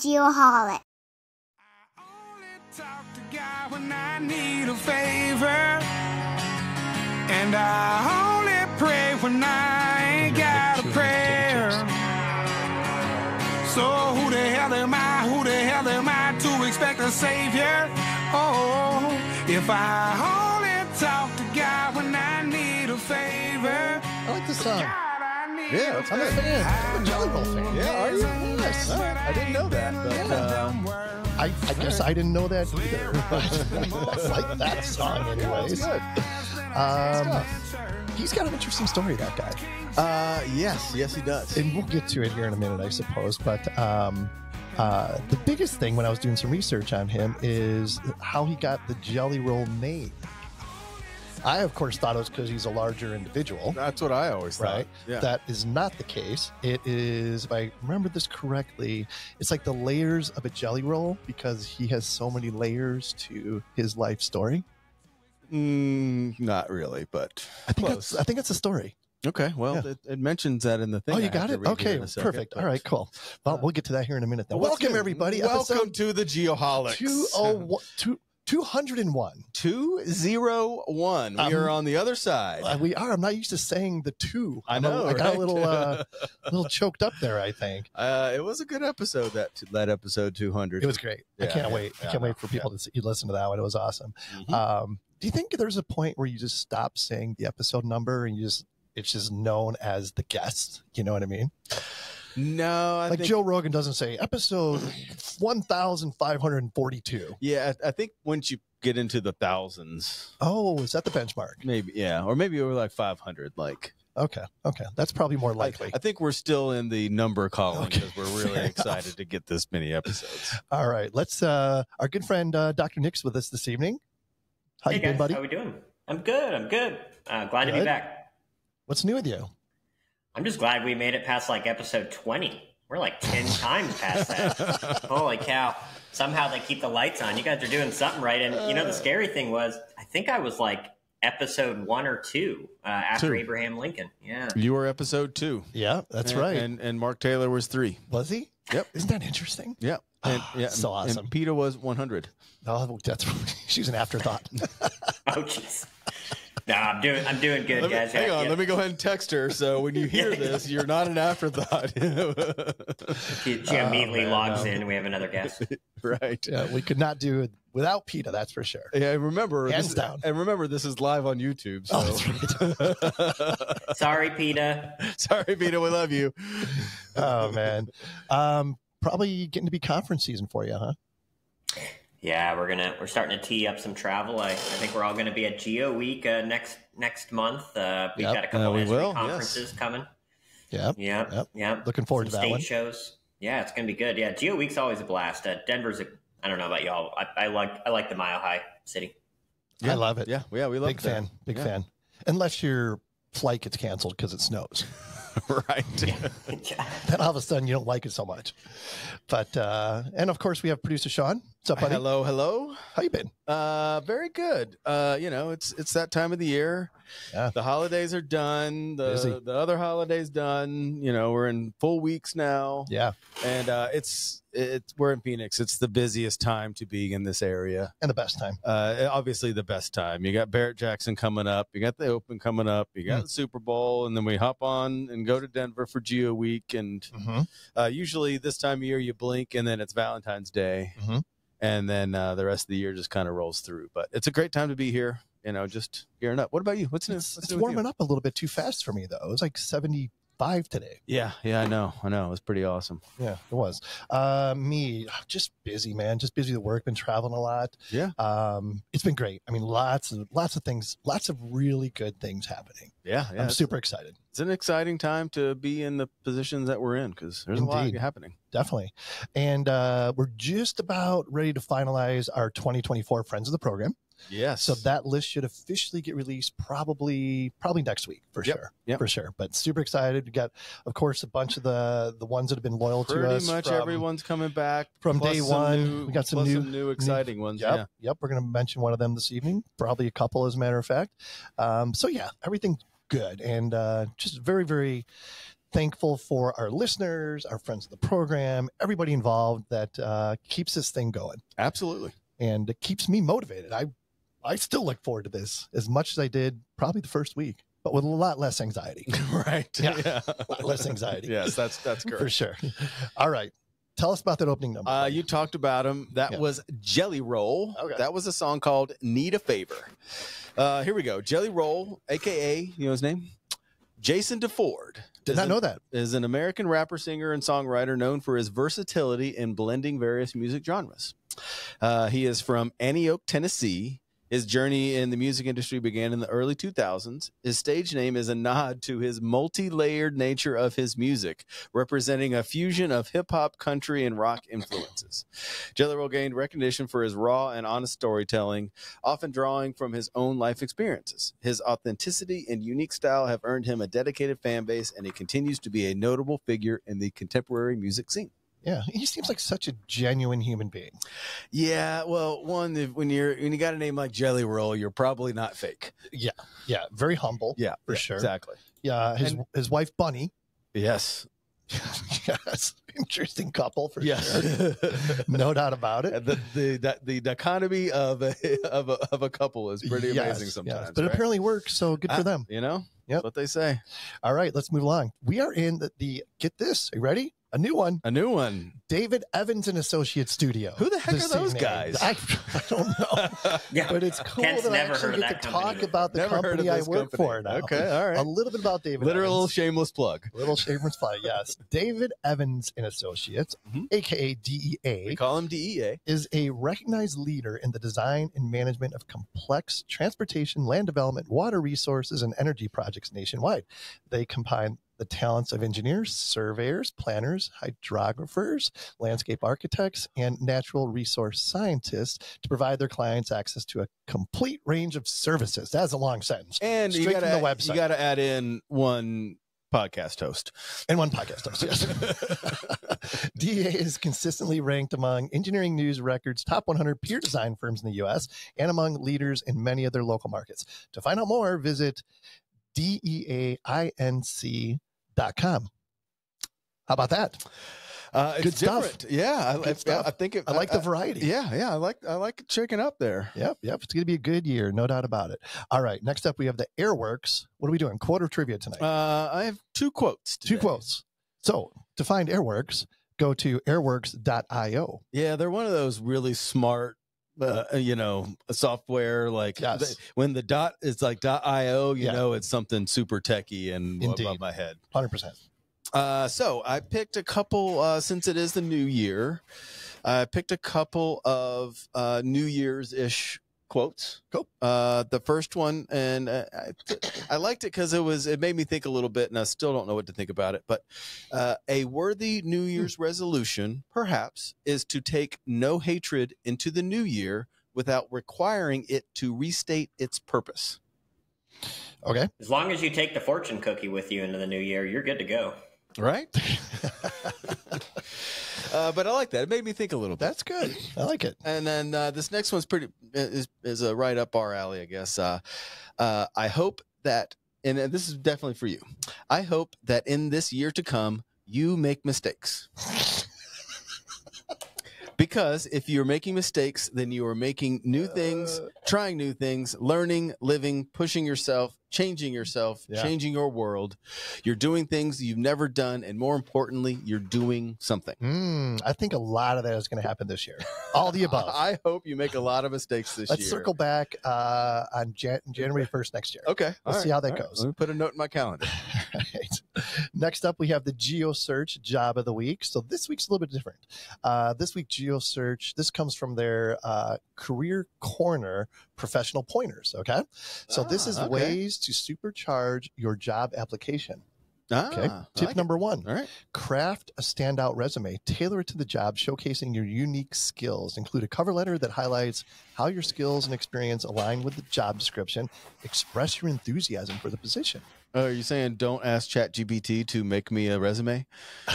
Geoholic. Talk to God when I need a favor. And I only pray when I ain't got a prayer. So who the hell am I? Who the hell am I to expect a savior? Oh, if I only talk to God when I need a favor. I like this song. God, I need Yeah, I'm a fan. I'm a Jelly Roll fan. Yeah, are you? Yes. I didn't know that, but uh, I, I guess I didn't know that either. I like that song, anyways. Um, he's got an interesting story, that guy. Uh, yes, yes, he does. and we'll get to it here in a minute, I suppose. But um, uh, the biggest thing when I was doing some research on him is how he got the Jelly Roll name. I, of course, thought it was because he's a larger individual, That's what I always thought. right? Yeah. That is not the case. It is, if I remember this correctly, it's like the layers of a Jelly Roll because he has so many layers to his life story. Mm, not really, but I think close. that's I think it's a story. okay. Well, Yeah. it, it mentions that in the thing. oh, you have got it. Okay, second, perfect. but- All right, cool. Well, we'll get to that here in a minute. Then welcome everybody. Welcome to the Geoholics. 201 two- 201. Two zero one. We Um, are on the other side. Uh, we are. I'm not used to saying the two. I I'm a- know. I got a little, uh, little choked up there. I think uh, it was a good episode. That that episode two hundred. it was great. I can't yeah, wait. I can't wait for people to see, listen to that one. It was awesome. Mhm. Um, do you think there's a point where you just stop saying the episode number and you just it's just known as the guest? You know what I mean? No, I like think, Joe Rogan doesn't say episode 1,542. Yeah, I, I think once you get into the thousands, Oh, is that the benchmark? maybe yeah, or maybe over like five hundred. Like Okay, okay, that's probably more likely. I think we're still in the number column Okay, because we're really fair excited enough. to get this many episodes. All right, let's. uh Our good friend uh, Dr. Nik's with us this evening. How hey you guys, been, buddy? how are we doing? I'm good. I'm good. Uh, glad to be back. What's new with you? I'm just glad we made it past like episode 20. We're like 10 times past that. Holy cow. Somehow they keep the lights on. You guys are doing something right. And you know, the scary thing was, I think I was like episode one or two uh, after Two. Abraham Lincoln. Yeah. You were episode two. Yeah, that's And- right. And and Mark Taylor was three. Was he? Yep. Isn't that interesting? Yeah. And, yeah. So awesome. And PETA was one hundred. Oh, that's she's an afterthought. Oh, jeez. No, I'm doing, I'm doing good, Let me, guys. hang Yeah, on, yeah. let me go ahead and text her. So when you hear this, you're not an afterthought. She, she immediately man, logs no. in. We have another guest. right. yeah, we could not do it without PETA. That's for sure. Yeah, remember Hands this, down. And remember, this is live on YouTube. So. Oh, that's Sorry, PETA. Sorry, Vito, we love you. Oh man, um, probably getting to be conference season for you, huh? Yeah, we're gonna we're starting to tee up some travel. I, I think we're all gonna be at Geo Week uh, next next month. Uh, we've Yep. got a couple Uh, we history will, yes. conferences coming. Yeah. Yeah, Yep. yeah. Looking forward Some to that state one. shows. Yeah, it's gonna be good. Yeah, Geo Week's always a blast. Uh, Denver's a I don't know about y'all. I, I like I like the Mile High City. I love it. Yeah, yeah, we love it. Big that. fan. Big Yeah. fan. Unless your flight gets canceled because it snows, right. yeah. then all of a sudden you don't like it so much. But uh, and of course we have producer Sean. What's up, buddy? Hello, hello. How you been? Uh, very good. Uh, you know, it's it's that time of the year. Yeah. The holidays are done. Busy. The the other holidays done. You know, we're in full weeks now, Yeah, and uh, it's it's we're in Phoenix. It's the busiest time to be in this area. and the best time. Uh, obviously the best time. You got Barrett Jackson coming up. You got the Open coming up. You got Hmm. the Super Bowl, and then we hop on and go to Denver for Geo Week. And Mm-hmm. uh, usually this time of year, you blink, and then it's Valentine's Day, Mhm. And then uh, the rest of the year just kind of rolls through. But it's a great time to be here. You know, just gearing up. What about you? What's new? It's, What's it's new you? warming up a little bit too fast for me though. It was like seventy five today. Yeah, yeah, I know, I know. It was pretty awesome. Yeah, it was. Uh, me, just busy, man. Just busy with work. Been traveling a lot. Yeah. Um, it's been great. I mean, lots of lots of things, lots of really good things happening. Yeah, yeah. I'm super excited. it's an exciting time to be in the positions that we're in because there's a lot happening. Definitely. And uh, we're just about ready to finalize our 2024 Friends of the Program. Yes. So that list should officially get released probably probably next week for Yep, sure. yep. For sure. But super excited. We got, of course, a bunch of the the ones that have been loyal to us. pretty much from- everyone's coming back from day one. new- we got some new, some new exciting ones. Yep, Yeah. yep. We're going to mention one of them this evening. Probably a couple, as a matter of fact. Um, so yeah, everything's good, and uh, just very, very thankful for our listeners, our friends of the program, everybody involved that uh, keeps this thing going Absolutely. and it keeps me motivated. I I still look forward to this as much as I did probably the first week, but with a lot less anxiety. right. Yeah. A lot less anxiety. yes, that's that's For correct. sure. All right. Tell us about that opening number. Uh, you talked about him. That Yeah. was Jelly Roll. Okay. That was a song called "Need a Favor." Uh, here we go. Jelly Roll, aka you know his name, Jason DeFord. Did not an- know that. Is an American rapper, singer, and songwriter known for his versatility in blending various music genres. Uh, he is from Antioch, Tennessee. His journey in the music industry began in the early 2000s. His stage name is a nod to his multi layered nature of his music, representing a fusion of hip hop, country, and rock influences. Jelly Roll gained recognition for his raw and honest storytelling, often drawing from his own life experiences. His authenticity and unique style have earned him a dedicated fan base, and he continues to be a notable figure in the contemporary music scene. Yeah. He seems like such a genuine human being. Yeah, well, one when you're when you got a name like Jelly Roll, you're probably not fake. Yeah. Yeah, very humble. Yeah, For yeah, sure. exactly. Yeah. His And- his wife Bunny. Yes, yes. Interesting couple for yes. sure. No doubt about it. the, the the the dichotomy of a of a of a couple is pretty Yes, amazing yes. sometimes. But it right? apparently works, so good for Ah, them. You know, Yep. What they say. All right, let's move along. We are in the, the get this. Are you ready? A new one. A new one. David Evans and Associates Studio. Who the heck This are those evening. guys? I, I don't know. Yeah. But it's cool Kent's that I never actually heard of get to company talk about the Never company I work company. for now. Okay, all right. A little bit about David Literal Evans. shameless plug. Little shameless plug, yes. David Evans and Associates, Mhm. aka We call him DEA. is a recognized leader in the design and management of complex transportation, land development, water resources, and energy projects nationwide. They combine the talents of engineers, surveyors, planners, hydrographers, landscape architects, and natural resource scientists to provide their clients access to a complete range of services. That's a long sentence. And you gotta from the website. you gotta add in one podcast host. and one podcast host. Yes. DEA is consistently ranked among Engineering News Records top 100 peer design firms in the U.S. and among leaders in many other local markets. To find out more, visit How about that? Uh, it's Good stuff. different. Yeah, I, Good I, stuff. I think it, I like the variety. Yeah, yeah, I like I like shaking up there. Yep, yep. It's going to be a good year, no doubt about it. All right, next up we have the Airworks. What are we doing? Quote or trivia tonight? Uh, I have two quotes. Two quotes. So to find Airworks, go to airworks.io. Yeah, they're one of those really smart, uh, you know, software. Like Yes. the- when the dot is like dot io, you Yeah. know, it's something super techy and Indeed. above my head. 100%. Uh, so I picked a couple uh, since it is the new year. I picked a couple of uh, New Year's ish quotes. Cool. Uh, the first one, and uh, I, I liked it because it was it made me think a little bit, and I still don't know what to think about it. But uh, a worthy New Year's resolution, perhaps, is to take no hatred into the new year without requiring it to restate its purpose. Okay. As long as you take the fortune cookie with you into the new year, you're good to go. Right. uh, but I like that. It made me think a little bit. That's good. I like it. And then uh, this next one's pretty is is a right up our alley, I guess. Uh, uh, I hope that, and this is definitely for you. I hope that in this year to come, you make mistakes. Because if you're making mistakes, then you are making new things, Uh. trying new things, learning, living, pushing yourself, changing yourself, Yeah. changing your world. You're doing things you've never done, and more importantly, you're doing something. Mm, I think a lot of that is going to happen this year. All the above. I hope you make a lot of mistakes this year. Let's circle back uh, on Jan- January 1st next year. Okay. We'll all see how that all goes. Let me put a note in my calendar. Right. Next up, we have the GeoSearch Job of the Week. So this week's a little bit different. Uh, this week, GeoSearch, this comes from their uh, Career Corner professional pointers. Okay. So this Ah, is okay. ways to supercharge your job application. Ah, Okay. Tip like it. number one. All right. Craft a standout resume, tailor it to the job, showcasing your unique skills. Include a cover letter that highlights how your skills and experience align with the job description. Express your enthusiasm for the position. Oh, are you saying don't ask ChatGPT to make me a resume?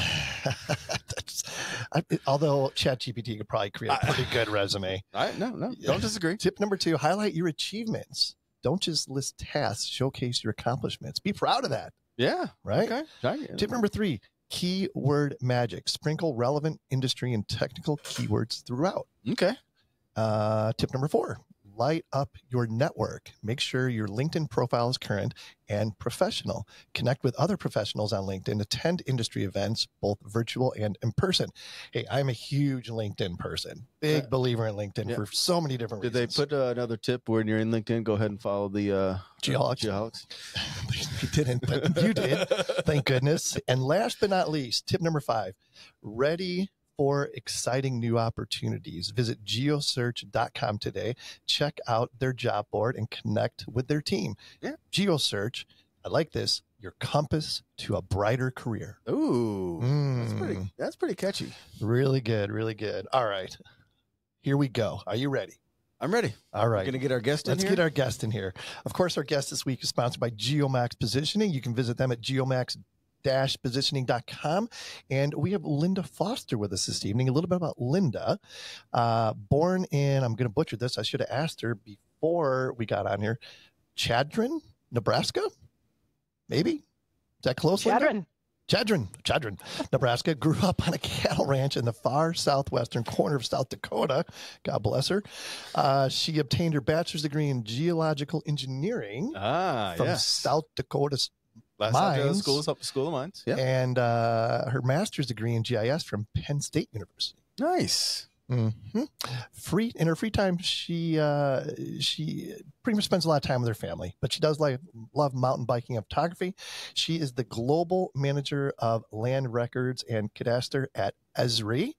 I, although ChatGPT could probably create a pretty good resume. I no no don't disagree. Tip number two: highlight your achievements. Don't just list tasks; showcase your accomplishments. Be proud of that. Yeah. right? Okay. Tip number three keyword magic. Sprinkle relevant industry and technical keywords throughout. Okay. Uh, tip number four light up your network. Make sure your LinkedIn profile is current and professional. Connect with other professionals on LinkedIn. Attend industry events, both virtual and in person. Hey, I'm a huge LinkedIn person, big Yeah. believer in LinkedIn Yeah. for so many different Did they put uh, another tip when you're in LinkedIn? Go ahead and follow the uh, Geoholics? Geoholics. they didn't, but you did. Thank goodness. And last but not least, tip number five ready for exciting new opportunities. Visit geosearch.com today. Check out their job board and connect with their team. Yeah. GeoSearch, I like this, your compass to a brighter career. Ooh, that's Mm, pretty. That's pretty catchy. really good, really good. All right. Here we go. Are you ready? I'm ready. All right. We're gonna get our guest in. Let's in here. get our guest in here. Of course, our guest this week is sponsored by Geomax Positioning. You can visit them at geomax positioning.com. And we have Linda Foster with us this evening. A little bit about Linda. Uh, born in, I'm going to butcher this, I should have asked her before we got on here, Chadron, Nebraska? Maybe? Is that close? Linda? Chadron. Chadron, Chadron, Nebraska, grew up on a cattle ranch in the far southwestern corner of South Dakota. God bless her. Uh, she obtained her bachelor's degree in geological engineering ah, from yeah. South Dakota Last South Dakota Mines. School, School of Mines. Yeah. and uh, her master's degree in GIS from Penn State University. Nice. hmm Free in her free time, she uh, she pretty much spends a lot of time with her family, but she does like love mountain biking and photography. She is the global manager of land records and cadastre at Esri,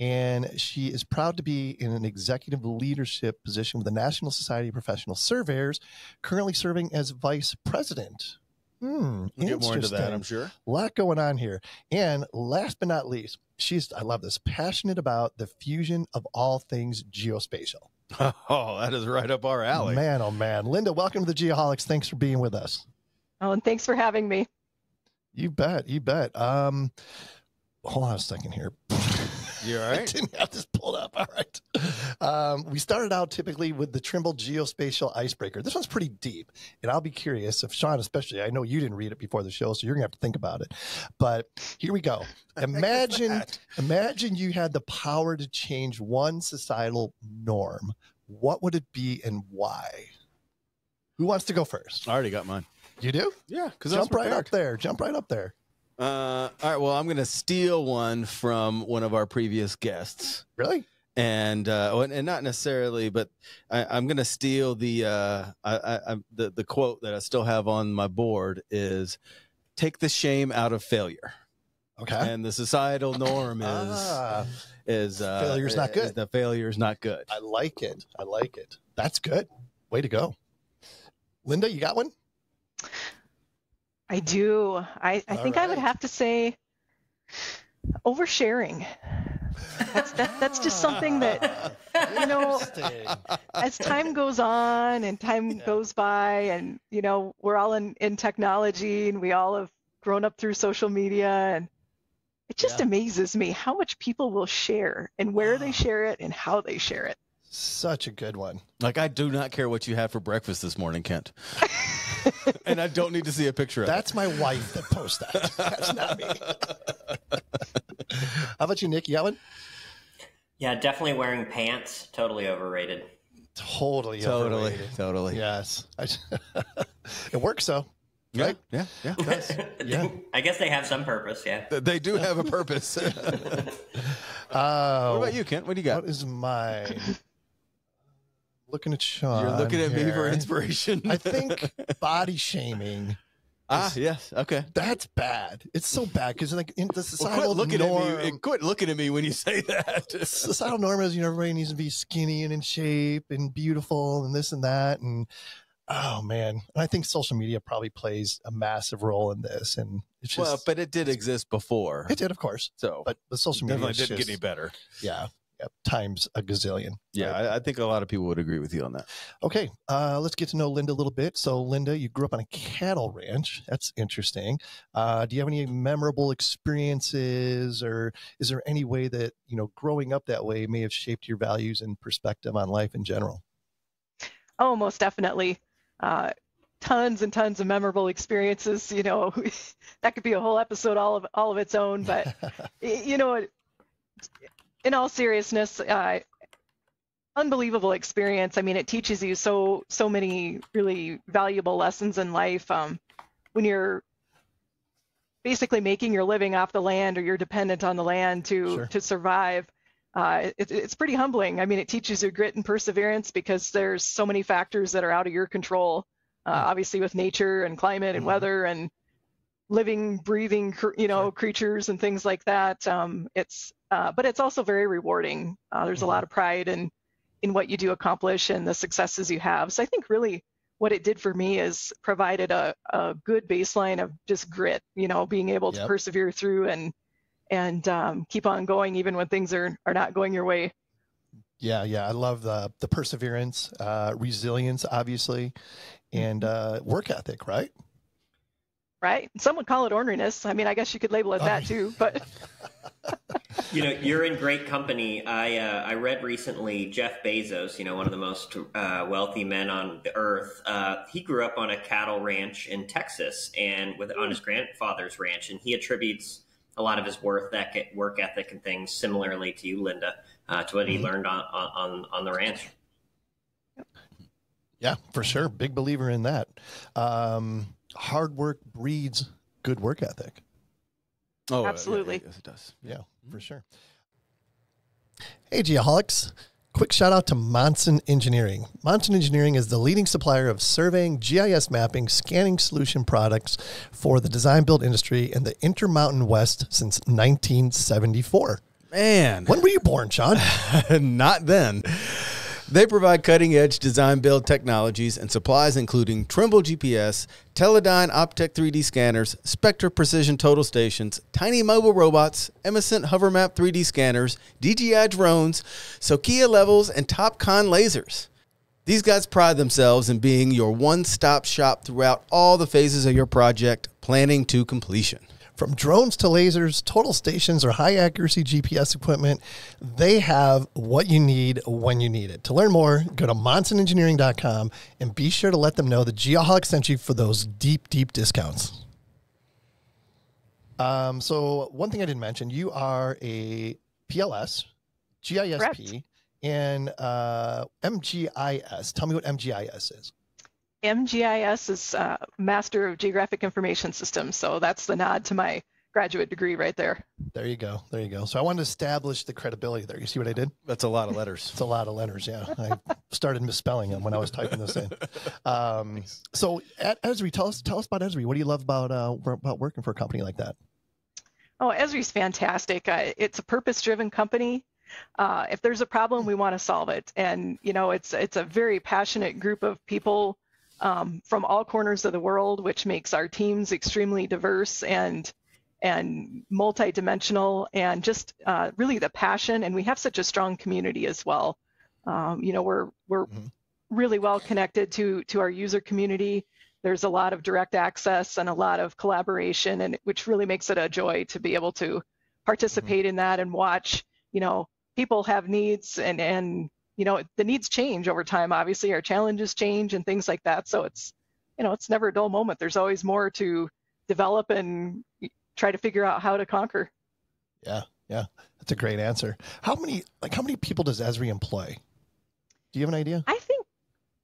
and she is proud to be in an executive leadership position with the National Society of Professional Surveyors, currently serving as vice president. Hmm, We'll get more into that, I'm sure. a lot going on here. And last but not least, she's I love this passionate about the fusion of all things geospatial. Oh, that is right up our alley. Man, oh man, Linda, welcome to the Geoholics. Thanks for being with us. Oh, and thanks for having me. You bet, you bet. Um, hold on a second here. You all I right? didn't have this pulled up. All right. Um, we started out typically with the Trimble Geospatial Icebreaker. This one's pretty deep, and I'll be curious if Sean, especially, I know you didn't read it before the show, so you're gonna have to think about it. But here we go. Imagine, imagine you had the power to change one societal norm. What would it be, and why? Who wants to go first? I already got mine. You do? Yeah, because Jump right up there. Jump right up there. Uh, all right. Well, I'm going to steal one from one of our previous guests, Really? and uh, oh, and- not necessarily, but I, I'm going to steal the uh, I, I, I, the the quote that I still have on my board is, "Take the shame out of failure." Okay. And the societal norm is Ah, is uh, Failure's not good. The failure is not good. I like it. I like it. That's good. Way to go. Linda, you got one? I do. I, I All think I would have to say oversharing. That's that, that's just something that you know as time goes on and time Yeah. goes by and you know we're all in, in technology and we all have grown up through social media and it just Yeah. amazes me how much people will share and where they share it and how they share it. Such a good one. Like I do not care what you had for breakfast this morning, Kent, and I don't need to see a picture of That's my wife that posts that. That's not me. How about you, Nik? You got one? Yeah, definitely wearing pants. Totally overrated. Totally. Totally, overrated. totally. Yes. I, it works though. Yeah, Right? yeah, yeah. it does. Yeah. I guess they have some purpose. Yeah. they do have a purpose. uh, what Oh, about you, Kent? What do you got? What is mine? Looking at Sean. You're looking at me for inspiration. I think body shaming. ah, yes, okay. That's bad. It's so bad because like in the Well, societal quit looking norm, at me. and Quit looking at me when you say that. societal norm is you know everybody needs to be skinny and in shape and beautiful and this and that and oh man and i think social media probably plays a massive role in this and it's just well, but it did exist before, it did of course so but the social media definitely didn't just, get any better. yeah times a gazillion Yeah, right? I, I think a lot of people would agree with you on that. okay uh, let's get to know linda a little bit so linda you grew up on a cattle ranch that's interesting uh, do you have any memorable experiences or is there any way that you know growing up that way may have shaped your values and perspective on life in general Oh, most definitely. Uh, tons and tons of memorable experiences. You know, that could be a whole episode all of all of its own. But you know, in all seriousness, uh, unbelievable experience. I mean, it teaches you so so many really valuable lessons in life. Um, when you're basically making your living off the land or you're dependent on the land to Sure. to survive. Uh, it, it's pretty humbling. I mean, it teaches you grit and perseverance because there's so many factors that are out of your control. Uh, obviously, with nature and climate and Mhm. weather and living, breathing, you know, creatures and things like that. Um, it's, uh, but it's also very rewarding. Uh, there's a Mhm. lot of pride in in what you do accomplish and the successes you have. So I think really what it did for me is provided a, a good baseline of just grit, you know, being able to persevere through and and um, keep on going even when things are are not going your way. Yeah, yeah, I love the the perseverance, uh, resilience, obviously, and uh, work ethic. Right? Right? Some would call it orneriness. I mean, I guess you could label it that too. But You know, you're in great company. I uh, I read recently Jeff Bezos, you know, one of the most uh, wealthy men on the earth. Uh, he grew up on a cattle ranch in Texas and with on his grandfather's ranch, and he attributes a lot of his worth ethic, work ethic and things similarly to you, Linda, uh, to what he Mhm. learned on, on on the ranch. Yeah, for sure. Big believer in that. Um, hard work breeds good work ethic. Oh, yeah, Absolutely. yes, it does. Yeah, for sure. Hey, Geoholics. Quick shout out to Monsen Engineering. Monsen Engineering is the leading supplier of surveying, GIS mapping, scanning solution products for the design build industry in the Intermountain West since 1974. Man, When were you born, Sean? not then. They provide cutting edge design build technologies and supplies including Trimble GPS, Teledyne Optech 3D scanners, Spectra Precision Total Stations, Tiny Mobile Robots, Emesent Hovermap 3D scanners, DJI drones, Sokkia levels, and TopCon lasers. These guys pride themselves in being your one stop shop throughout all the phases of your project, planning to completion. From drones to lasers, total stations, or high accuracy GPS equipment, they have what you need when you need it. To learn more, go to monsenengineering.com and be sure to let them know that Geoholic sent you for those deep, deep discounts. Um, so, one thing I didn't mention you are a PLS, GISP, Correct. and uh, MGIS. Tell me what MGIS is. MGIS is uh, Master of Geographic Information Systems. So that's the nod to my graduate degree right there. There you go. There you go. So, I wanted to establish the credibility there. You see what I did? That's a lot of letters. It's a lot of letters, yeah. I started misspelling them when I was typing this in. Um, so, at Esri, tell us tell us about Esri. What do you love about uh, about working for a company like that? Oh, Esri's fantastic. Uh, it's a purpose-driven company. Uh, if there's a problem, we want to solve it, and you know, it's it's a very passionate group of people um, from all corners of the world, which makes our teams extremely diverse and and multidimensional, and just uh, really the passion. And we have such a strong community as well. Um, you know, we're we're Mhm. really well connected to to our user community there's a lot of direct access and a lot of collaboration and which really makes it a joy to be able to participate in that and watch you know people have needs and and you know the needs change over time obviously our challenges change and things like that so it's you know it's never a dull moment there's always more to develop and try to figure out how to conquer Yeah, yeah, that's a great answer. How many like how many people does Esri employ? Do you have an idea? I think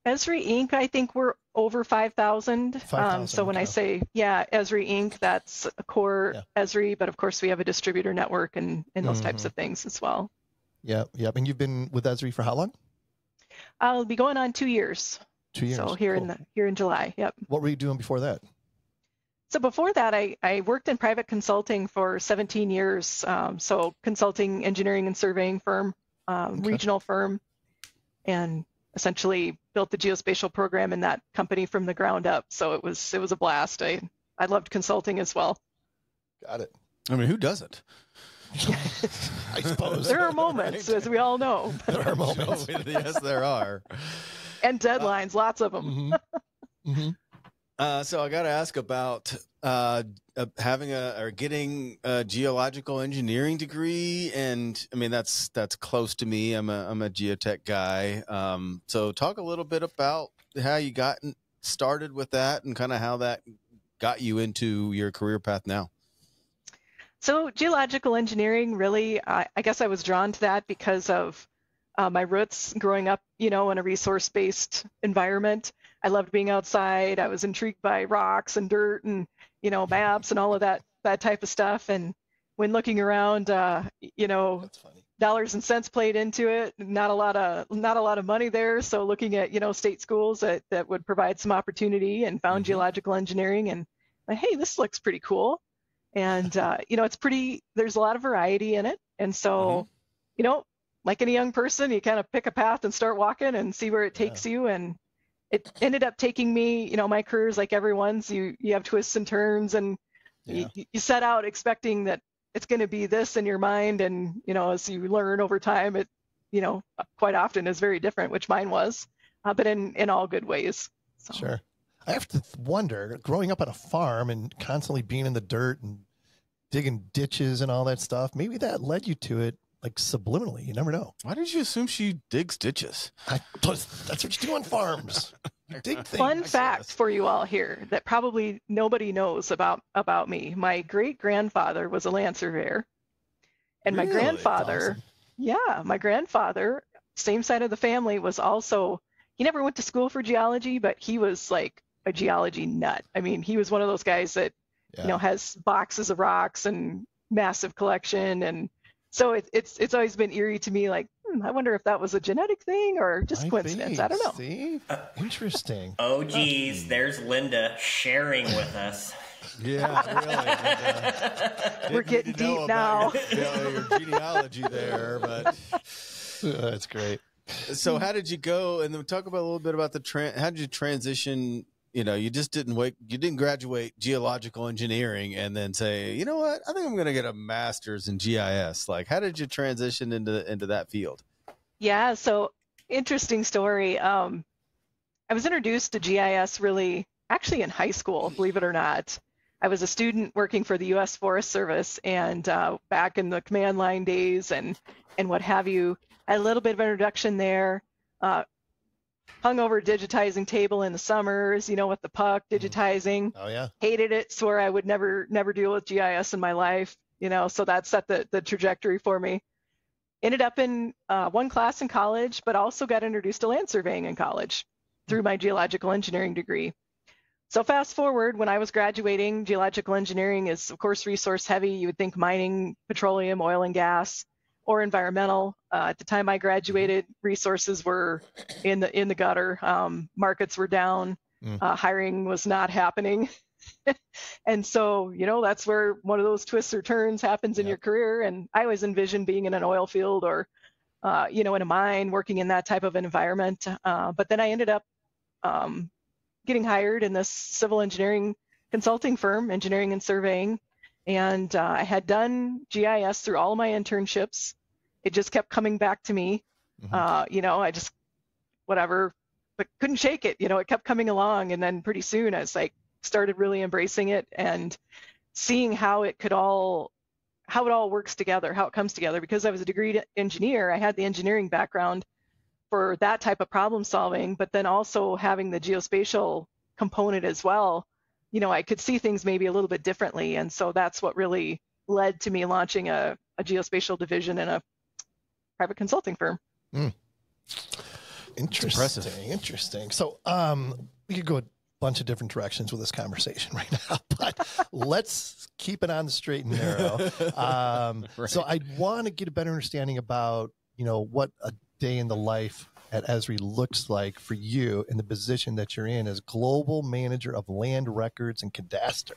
Esri Inc. I think we're over 5,000. 5,000, Um, so when I say, yeah, Esri Inc., that's a core Yeah. Esri, but of course we have a distributor network and, and those types Mhm. of things as well. Yeah, yeah. And you've been with Esri for how long? I'll be going on two years. Two years. So here in the here in July. Yep. What were you doing before that? So before that, I, I worked in private consulting for 17 years. Um, so consulting, engineering, and surveying firm, um, Okay. regional firm, and essentially built the geospatial program in that company from the ground up. So it was it was a blast. I I loved consulting as well. Got it. I mean, who doesn't? I suppose. There are moments, as we all know, there are moments. yes, there are. and deadlines, lots of them. hmm hmm Uh, so I got to ask about uh, uh, having a or getting a geological engineering degree, and I mean that's that's close to me. I'm a I'm a geotech guy. Um, so talk a little bit about how you got started with that and kind of how that got you into your career path now? So geological engineering, really, I, I guess I was drawn to that because of uh, my roots growing up, you know, in a resource-based environment. I loved being outside. I was intrigued by rocks and dirt and, you know, maps and all of that that type of stuff. And when looking around, uh, you know, dollars and cents played into it. Not a lot of not a lot of money there. So looking at you know state schools that that would provide some opportunity and found mm-hmm. geological engineering and like, hey, this looks pretty cool. And uh, you know, it's pretty. There's a lot of variety in it, and so mm-hmm. you know, like any young person, you kind of pick a path and start walking and see where it takes yeah. you. And it ended up taking me. You know, my career is like everyone's. You you have twists and turns and. Yeah. You, you set out expecting that it's going to be this in your mind and you know as you learn over time it you know quite often is very different which mine was uh, but in in all good ways so. sure i have to wonder growing up on a farm and constantly being in the dirt and digging ditches and all that stuff maybe that led you to it like subliminally you never know why did you assume she digs ditches I, that's what you do on farms Dig things. Fun fact for you all here that probably nobody knows about about me. My great grandfather was a land surveyor, and my grandfather, awesome. yeah, my grandfather, same side of the family, was also. He never went to school for geology, but he was like a geology nut. I mean, he was one of those guys that yeah. you know has boxes of rocks and massive collection and so it, it's it's always been eerie to me like hmm, i wonder if that was a genetic thing or just Might coincidence be. i don't know See? interesting oh geez there's linda sharing with us yeah really uh, we're getting deep now your, your genealogy there but that's great so how did you go and then talk about a little bit about the tra- how did you transition you know, you just didn't wait, you didn't graduate geological engineering and then say, you know what, I think I'm going to get a master's in GIS. Like, how did you transition into into that field? Yeah, so interesting story. Um, I was introduced to GIS really actually in high school, believe it or not. I was a student working for the U.S. Forest Service, and uh, back in the command line days and and what have you, I had a little bit of introduction there. Uh, hung over a digitizing table in the summers, you know, with the puck mm-hmm. digitizing. Oh yeah. Hated it, swore I would never never deal with GIS in my life, you know, so that set the, the trajectory for me. Ended up in uh, one class in college, but also got introduced to land surveying in college through my geological engineering degree. So fast forward, when I was graduating, geological engineering is of course resource heavy. You would think mining, petroleum, oil and gas or environmental. Uh, at the time I graduated, resources were in the in the gutter. Um, markets were down. Mm. Uh, hiring was not happening. and so, you know, that's where one of those twists or turns happens in yep. your career. And I always envisioned being in an oil field or, uh, you know, in a mine, working in that type of an environment. Uh, but then I ended up um, getting hired in this civil engineering consulting firm, engineering and surveying, and uh, I had done GIS through all my internships. It just kept coming back to me. Mm-hmm. Uh, you know, I just, whatever, but couldn't shake it. You know, it kept coming along. And then pretty soon I was like, started really embracing it and seeing how it could all, how it all works together, how it comes together. Because I was a degree engineer, I had the engineering background for that type of problem solving, but then also having the geospatial component as well you know, I could see things maybe a little bit differently. And so that's what really led to me launching a, a geospatial division in a private consulting firm. Mm. Interesting. Interesting. So um, we could go a bunch of different directions with this conversation right now, but let's keep it on the straight and narrow. Um, right. So I want to get a better understanding about, you know, what a day in the life at Esri looks like for you in the position that you're in as global manager of land records and cadastre?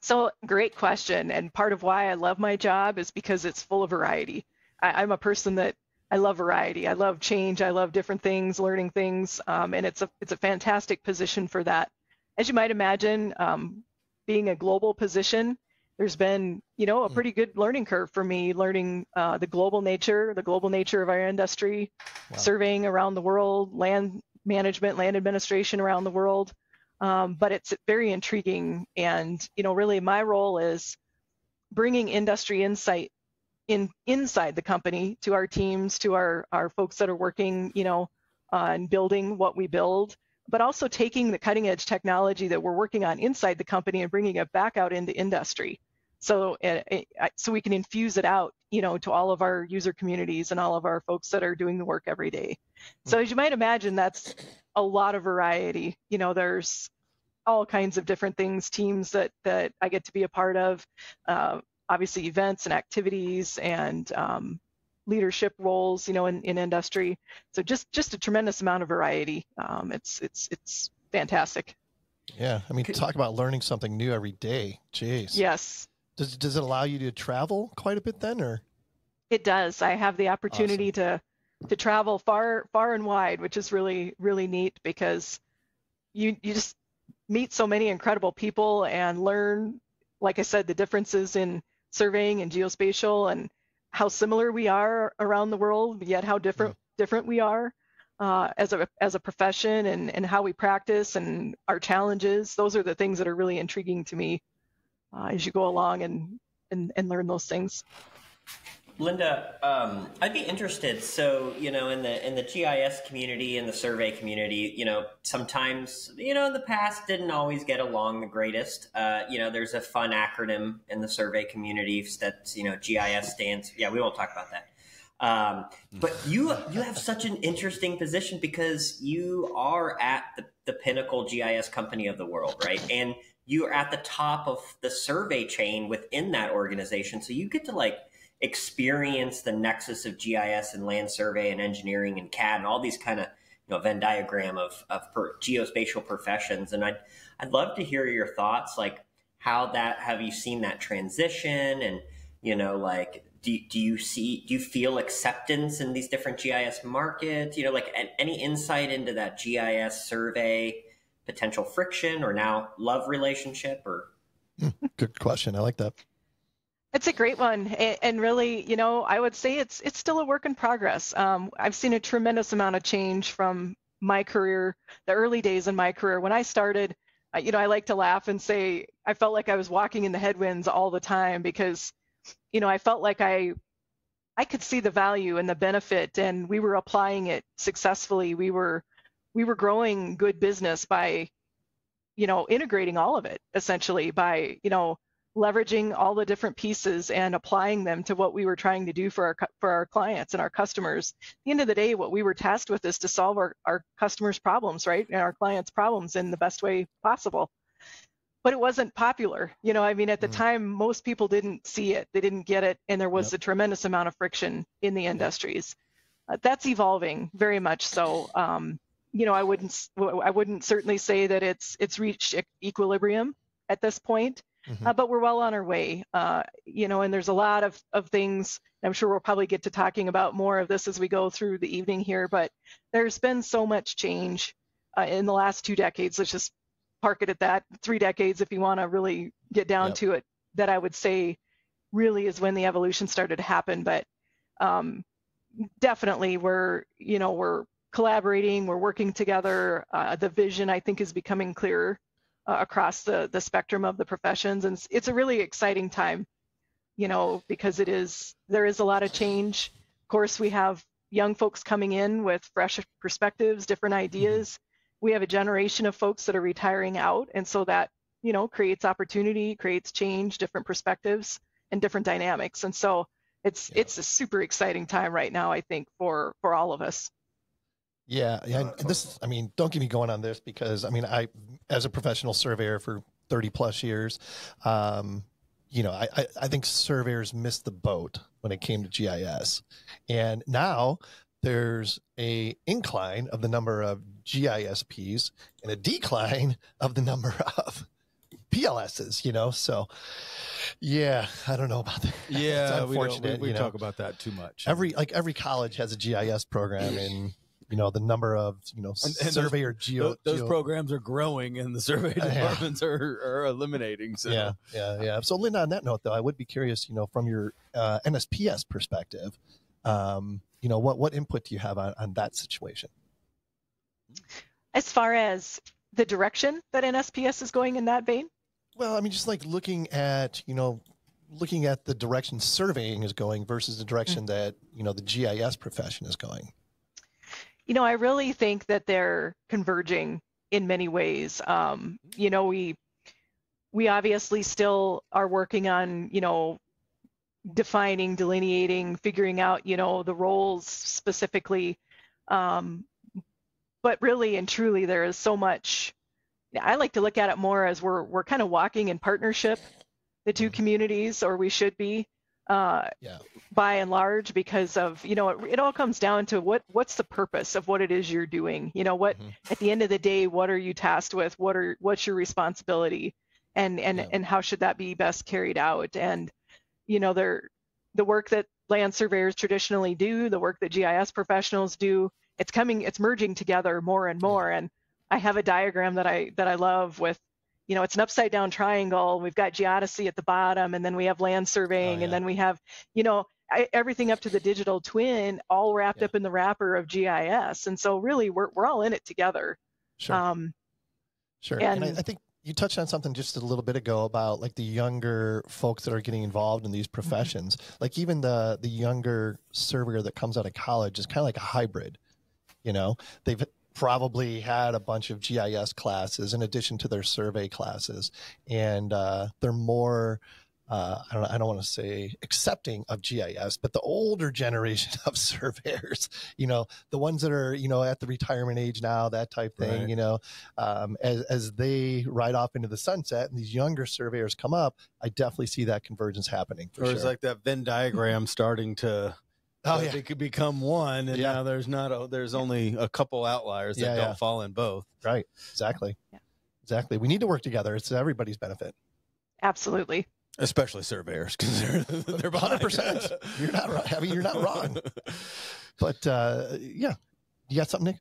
So, great question. And part of why I love my job is because it's full of variety. I, am a person that I love variety. I love change. I love different things, learning things, um, and it's a it's a fantastic position for that. As you might imagine, um, being a global position, there's been, you know, a hmm. pretty good learning curve for me, learning uh, the global nature, the global nature of our industry, wow. surveying around the world, land management, land administration around the world. Um, but it's very intriguing, and you know, really, my role is bringing industry insight in inside the company to our teams, to our our folks that are working, you know, uh, building what we build, but also taking the cutting edge technology that we're working on inside the company and bringing it back out into industry. So, uh, so we can infuse it out, you know, to all of our user communities and all of our folks that are doing the work every day. So, as you might imagine, that's a lot of variety. You know, there's all kinds of different things, teams that that I get to be a part of. Uh, obviously, events and activities and um, leadership roles, you know, in, in industry. So just just a tremendous amount of variety. Um, it's it's it's fantastic. Yeah, I mean, talk about learning something new every day. Jeez. Yes. Does does it allow you to travel quite a bit then, or? It does. I have the opportunity awesome. to to travel far far and wide, which is really really neat because you you just meet so many incredible people and learn, like I said, the differences in surveying and geospatial and how similar we are around the world, yet how different yeah. different we are uh, as a as a profession and and how we practice and our challenges. Those are the things that are really intriguing to me uh, as you go along and and and learn those things. Linda, um, I'd be interested. So, you know, in the in the GIS community and the survey community, you know, sometimes, you know, in the past didn't always get along the greatest. Uh, you know, there's a fun acronym in the survey community that you know GIS stands. Yeah, we won't talk about that. Um, but you you have such an interesting position because you are at the, the pinnacle GIS company of the world, right? And you are at the top of the survey chain within that organization, so you get to like experience the nexus of GIS and land survey and engineering and CAD and all these kind of you know Venn diagram of of per, geospatial professions. And I'd I'd love to hear your thoughts, like how that have you seen that transition, and you know like do, do you see do you feel acceptance in these different GIS markets? You know, like any insight into that GIS survey potential friction or now love relationship or good question. I like that. It's a great one, and really, you know, I would say it's it's still a work in progress. Um, I've seen a tremendous amount of change from my career, the early days in my career. When I started, you know, I like to laugh and say I felt like I was walking in the headwinds all the time because, you know, I felt like I I could see the value and the benefit, and we were applying it successfully. We were we were growing good business by, you know, integrating all of it essentially by, you know leveraging all the different pieces and applying them to what we were trying to do for our for our clients and our customers. At the end of the day, what we were tasked with is to solve our, our customers' problems, right? And our clients' problems in the best way possible. But it wasn't popular. You know, I mean, at the mm. time, most people didn't see it, they didn't get it, and there was yep. a tremendous amount of friction in the industries. Uh, that's evolving very much so. Um, you know, I wouldn't, I wouldn't certainly say that it's it's reached equilibrium at this point Mm-hmm. Uh, but we're well on our way. Uh, you know, and there's a lot of, of things. I'm sure we'll probably get to talking about more of this as we go through the evening here. But there's been so much change uh, in the last two decades. Let's just park it at that. Three decades, if you want to really get down yep. to it. That I would say really is when the evolution started to happen. But um, definitely, we're you know we're collaborating, we're working together. Uh, the vision I think is becoming clearer uh, across the, the spectrum of the professions. And it's a really exciting time, you know, because it is, there is a lot of change. Of course, we have young folks coming in with fresh perspectives, different mm-hmm. ideas. We have a generation of folks that are retiring out. And so that, you know, creates opportunity, creates change, different perspectives and different dynamics. And so it's, yeah. it's a super exciting time right now, I think, for, for all of us. Yeah, yeah. And this, I mean, don't get me going on this because I mean, I, as a professional surveyor for 30 plus years, um, you know, I, I I think surveyors missed the boat when it came to GIS, and now there's a incline of the number of GISPs and a decline of the number of PLSs, you know. So, yeah, I don't know about that. Yeah, we, we, we talk know. about that too much. Every like every college has a GIS program, and you know the number of you know and, and survey those, or geo those geo, programs are growing and the survey departments yeah. are, are eliminating so. Yeah yeah yeah. So linda on that note though i would be curious you know from your uh, nsps perspective um, you know what what input do you have on, on that situation? As far as the direction that nsps is going in that vein? Well i mean just like looking at you know looking at the direction surveying is going versus the direction mm-hmm. that you know the gis profession is going you know, I really think that they're converging in many ways. Um, you know, we we obviously still are working on, you know, defining, delineating, figuring out, you know, the roles specifically. Um, but really and truly, there is so much. I like to look at it more as we're we're kind of walking in partnership, the two communities, or we should be, uh, Yeah. by and large, because of you know it, it all comes down to what what's the purpose of what it is you're doing. You know what Mhm. at the end of the day, what are you tasked with? What are what's your responsibility, and and Yeah. and how should that be best carried out? And you know, they're the work that land surveyors traditionally do, the work that GIS professionals do, it's coming, it's merging together more and more. And I have a diagram that I that I love with, you know, it's an upside down triangle. We've got geodesy at the bottom, and then we have land surveying, yeah. and then we have, you know, I, everything up to the digital twin, all wrapped Yeah. up in the wrapper of GIS. And so really, we're we're all in it together. Sure. Um, Sure. And, I, And- I think you touched on something just a little bit ago about like the younger folks that are getting involved in these Mm-hmm. professions. Like even the the younger surveyor that comes out of college is kind of like a hybrid. You know, they've probably had a bunch of GIS classes in addition to their survey classes, and uh, they're more. Uh, I don't. I don't want to say accepting of GIS, but the older generation of surveyors, you know, the ones that are, you know, at the retirement age now, that type thing, Right. you know, um, as, as they ride off into the sunset and these younger surveyors come up, I definitely see that convergence happening. For or sure. it's like that Venn diagram starting to oh yeah, it could become one and Yeah. now there's not a, there's only a couple outliers that Yeah, don't yeah. fall in both right, exactly, Yeah. exactly. We need to work together. It's everybody's benefit. absolutely. especially surveyors because they're they're behind. 100%. You're not wrong. I mean, you're not wrong. But uh, yeah, you got something, Nik?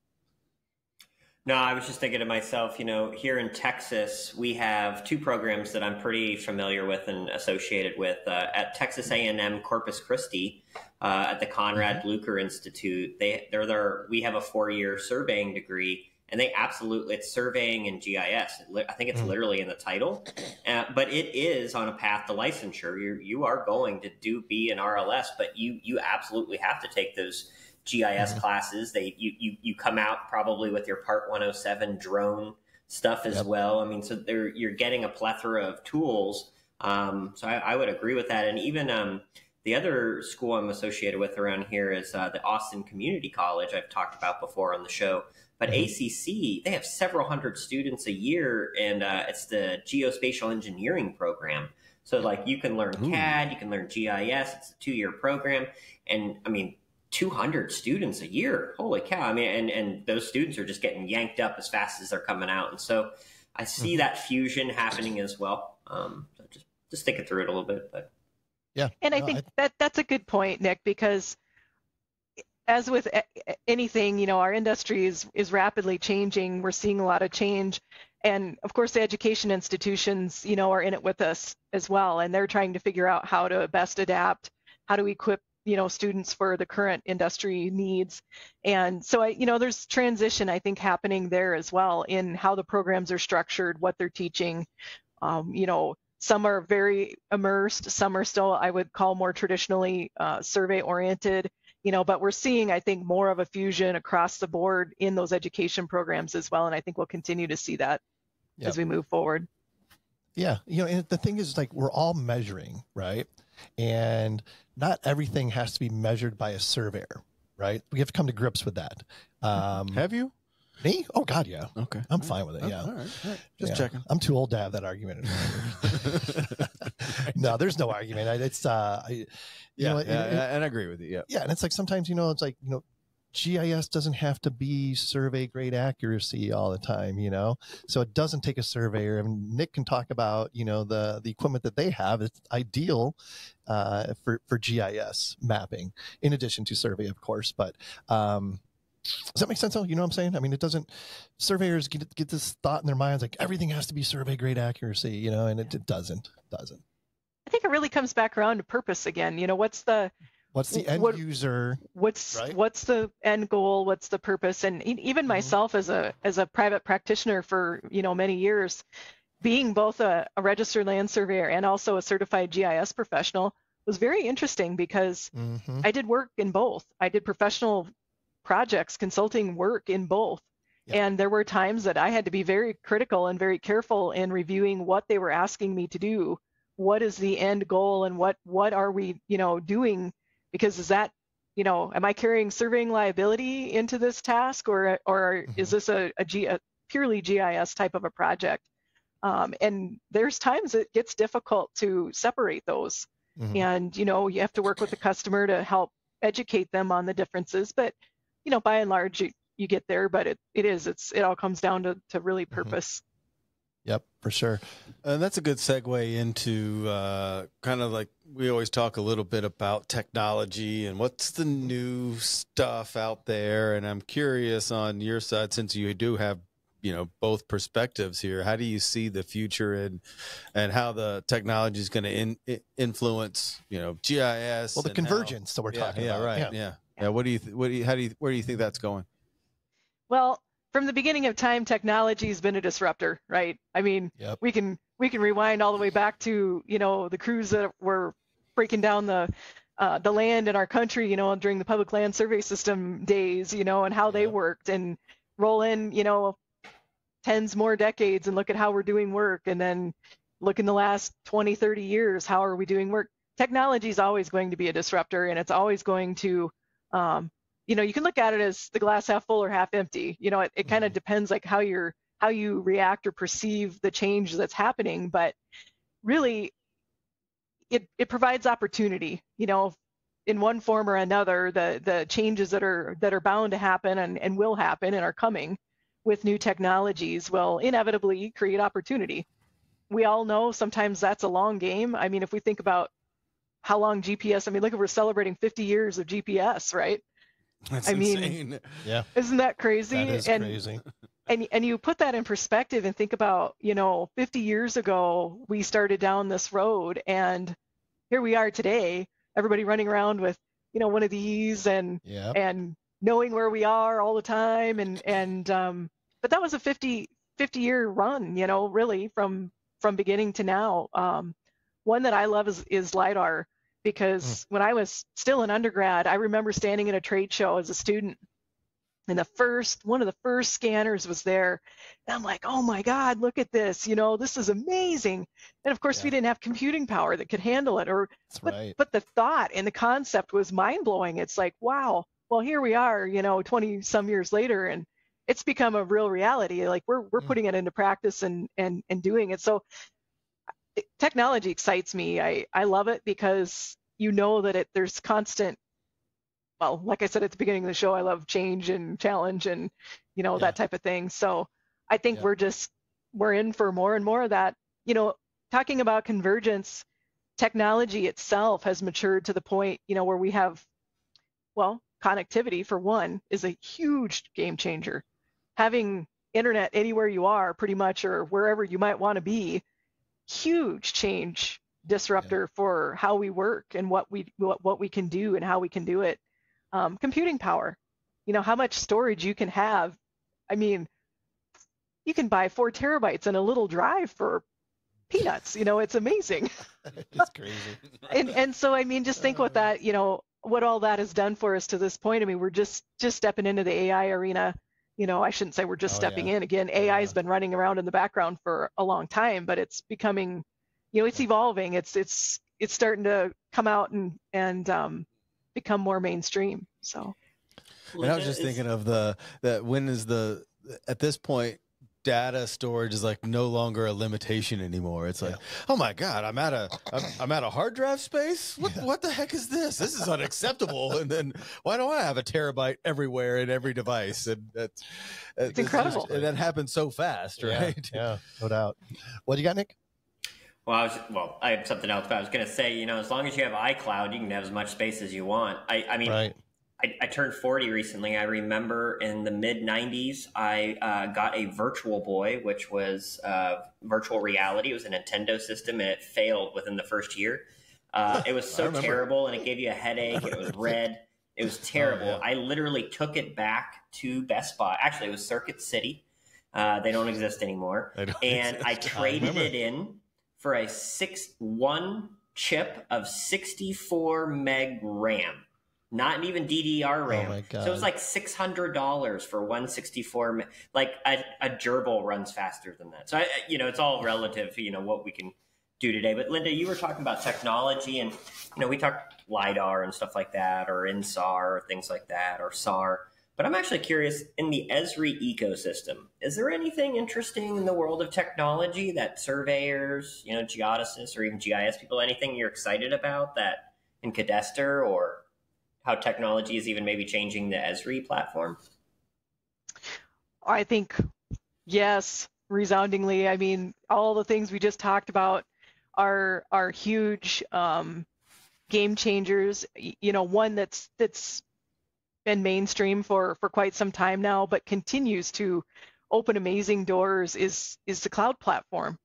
No, I was just thinking to myself, you know, here in Texas, we have two programs that I'm pretty familiar with and associated with. Uh, at Texas A&M Corpus Christi, uh, at the Conrad Blucher Institute, they they're there. We have a four-year surveying degree, and they absolutely it's surveying and GIS. I think it's Mm. literally in the title, uh, but it is on a path to licensure. You you are going to do be an RLS, but you you absolutely have to take those GIS Mhm. classes. They you, you you come out probably with your Part 107 drone stuff as Yep. well. I mean, so there you're getting a plethora of tools. Um, so I, I would agree with that. And even um, the other school I'm associated with around here is uh, the Austin Community College. I've talked about before on the show. But Mhm. ACC, they have several hundred students a year, and uh, it's the geospatial engineering program. So like you can learn Ooh. CAD, you can learn GIS. It's a two-year program, and I mean 200 students a year. Holy cow! I mean, and and those students are just getting yanked up as fast as they're coming out, and so I see that fusion happening as well. Um, so just just thinking through it a little bit, but Yeah. And I No, think that that's a good point, Nik, because as with anything, you know, our industry is is rapidly changing. We're seeing a lot of change, and of course, the education institutions, you know, are in it with us as well, and they're trying to figure out how to best adapt, how to equip, you know, students for the current industry needs, and so I, you know, there's transition I think happening there as well in how the programs are structured, what they're teaching, um, you know. Some are very immersed. Some are still, I would call, more traditionally uh, survey oriented you know but we're seeing i think more of a fusion across the board in those education programs as well and i think we'll continue to see that Yep. as we move forward Yeah, you know, and the thing is, like, we're all measuring, right? And not everything has to be measured by a surveyor, right? We have to come to grips with that. Um, Have you? Me? Oh God, yeah. Okay, I'm fine with it. Oh, Yeah, all right, all right. just Yeah. checking. I'm too old to have that argument. no, there's no argument. I- It's uh, I, you Yeah, know, yeah, yeah, and I agree with you. Yeah, yeah, and it's like sometimes you know, it's like you know, GIS doesn't have to be survey grade accuracy all the time, you know. So it doesn't take a surveyor. And Nik can talk about you know the the equipment that they have. It's ideal uh, for for GIS mapping, in addition to survey, of course. But um, does that make sense? Though you know what I'm saying? I mean, it doesn't. Surveyors get get this thought in their minds like everything has to be survey grade accuracy, you know, and it, it doesn't. Doesn't. i think it really comes back around to purpose again you know what's the What's the end What- user? what's Right. what's the end goal what's the purpose and even Mhm. myself as a as a private practitioner for you know many years being both a, a registered land surveyor and also a certified gis professional was very interesting because Mhm. I did work in both. I did professional projects, consulting work in both. Yeah. And there were times that I had to be very critical and very careful in reviewing what they were asking me to do. What is the end goal and what what are we, you know, doing? Because is that, you know, am I carrying surveying liability into this task or or mm-hmm. is this a, a, G, a purely GIS type of a project? Um, and there's times it gets difficult to separate those. Mm-hmm. And, you know, you have to work with the customer to help educate them on the differences. But, you know, by and large, you, you get there, but it, it is, it's, it all comes down to, to really mm-hmm. purpose. Mm-hmm. Yep, for sure. And that's a good segue into uh, kind of like we always talk a little bit about technology and what's the new stuff out there. And I'm curious on your side, since you do have you know both perspectives here how do you see the future and and how the technology is going to in, influence you know gis well the convergence how, that we're yeah, talking yeah, about right yeah. yeah yeah what do you th- what do you how do you where do you think that's going? Well from the beginning of time technology has been a disruptor right? I mean yep. we can we can rewind all the way back to you know the crews that were breaking down the uh, the land in our country, you know, during the public land survey system days, you know, and how they worked, and roll in, you know, tens more decades and look at how we're doing work and then look in the last 20 30 years how are we doing work? Technology is always going to be a disruptor and it's always going to um, you know you can look at it as the glass half full or half empty you know it, it kind of mm-hmm. depends like how you're how you react or perceive the change that's happening but really it it provides opportunity you know in one form or another the the changes that are that are bound to happen and, and will happen and are coming with new technologies will inevitably create opportunity. We all know sometimes that's a long game. I mean, if we think about how long GPS, I mean, look, we're celebrating 50 years of GPS, right? That's I insane. mean, yeah, isn't that crazy? That is and, crazy. And and you put that in perspective and think about, you know, 50 years ago we started down this road, and here we are today. Everybody running around with, you know, one of these and yep. and knowing where we are all the time, and and um, but that was a 50 50 year run, you know, really from from beginning to now. Um, one that I love is is lidar because mm. when I was still an undergrad, I remember standing in a trade show as a student, and the first one of the first scanners was there, and I'm like, oh my God, look at this, you know, this is amazing. And of course, yeah. we didn't have computing power that could handle it, or That's but right. but the thought and the concept was mind blowing. It's like, wow, well here we are, you know, 20 some years later, and it's become a real reality. Like we're we're mm. putting it into practice and and and doing it. So technology excites me. I I love it because you know that it there's constant. Well, like I said at the beginning of the show, I love change and challenge and you know yeah. that type of thing. So I think yeah. we're just we're in for more and more of that. You know, talking about convergence, technology itself has matured to the point you know where we have well connectivity for one is a huge game changer having internet anywhere you are pretty much or wherever you might want to be huge change disruptor yeah. for how we work and what we what, what we can do and how we can do it. Um, computing power you know how much storage you can have. I mean you can buy four terabytes in a little drive for peanuts you know it's amazing. It's crazy. And and so i mean just think what that you know what all that has done for us to this point. I mean we're just just stepping into the ai arena you know, I shouldn't say we're just oh, stepping yeah. in. Again, AI yeah. has been running around in the background for a long time, but it's becoming, you know, it's evolving. It's it's it's starting to come out and and um, become more mainstream. So. And I was just thinking of the that when is the at this point data storage is like no longer a limitation anymore. It's like, yeah. oh my god, I'm at a I'm, I'm at a hard drive space. What yeah. what the heck is this? This is unacceptable. and then why don't I have a terabyte everywhere in every device? And that's it's incredible. and that happens so fast, right? Yeah, yeah, no doubt. What do you got, Nik? Well, I was well. I have something else, but I was going to say, you know, as long as you have iCloud, you can have as much space as you want. I, I mean, right. I, I, turned 40 recently. I remember in the mid 90s, I uh, got a Virtual Boy, which was uh, virtual reality. It was a Nintendo system, and it failed within the first year. Uh, it was so terrible, and it gave you a headache. It was red. It was terrible. Oh, yeah. I literally took it back to Best Buy. Actually, it was Circuit City. Uh, they don't exist anymore. Don't and exist. I traded I it in for a six one chip of 64 meg RAM not even DDR RAM. Oh my God. So it was like six hundred dollars for one sixty four. Like a, a gerbil runs faster than that. So I, you know, it's all relative. You know what we can do today. But Linda, you were talking about technology, and you know, we talked lidar and stuff like that, or INSAR, or things like that, or SAR. But I'm actually curious in the Esri ecosystem, is there anything interesting in the world of technology that surveyors, you know, geodesists, or even GIS people, anything you're excited about that in Cadastre or how technology is even maybe changing the Esri platform? I think yes, resoundingly. I mean, all the things we just talked about are are huge um, game changers. You know, one that's that's been mainstream for for quite some time now, but continues to open amazing doors is is the cloud platform.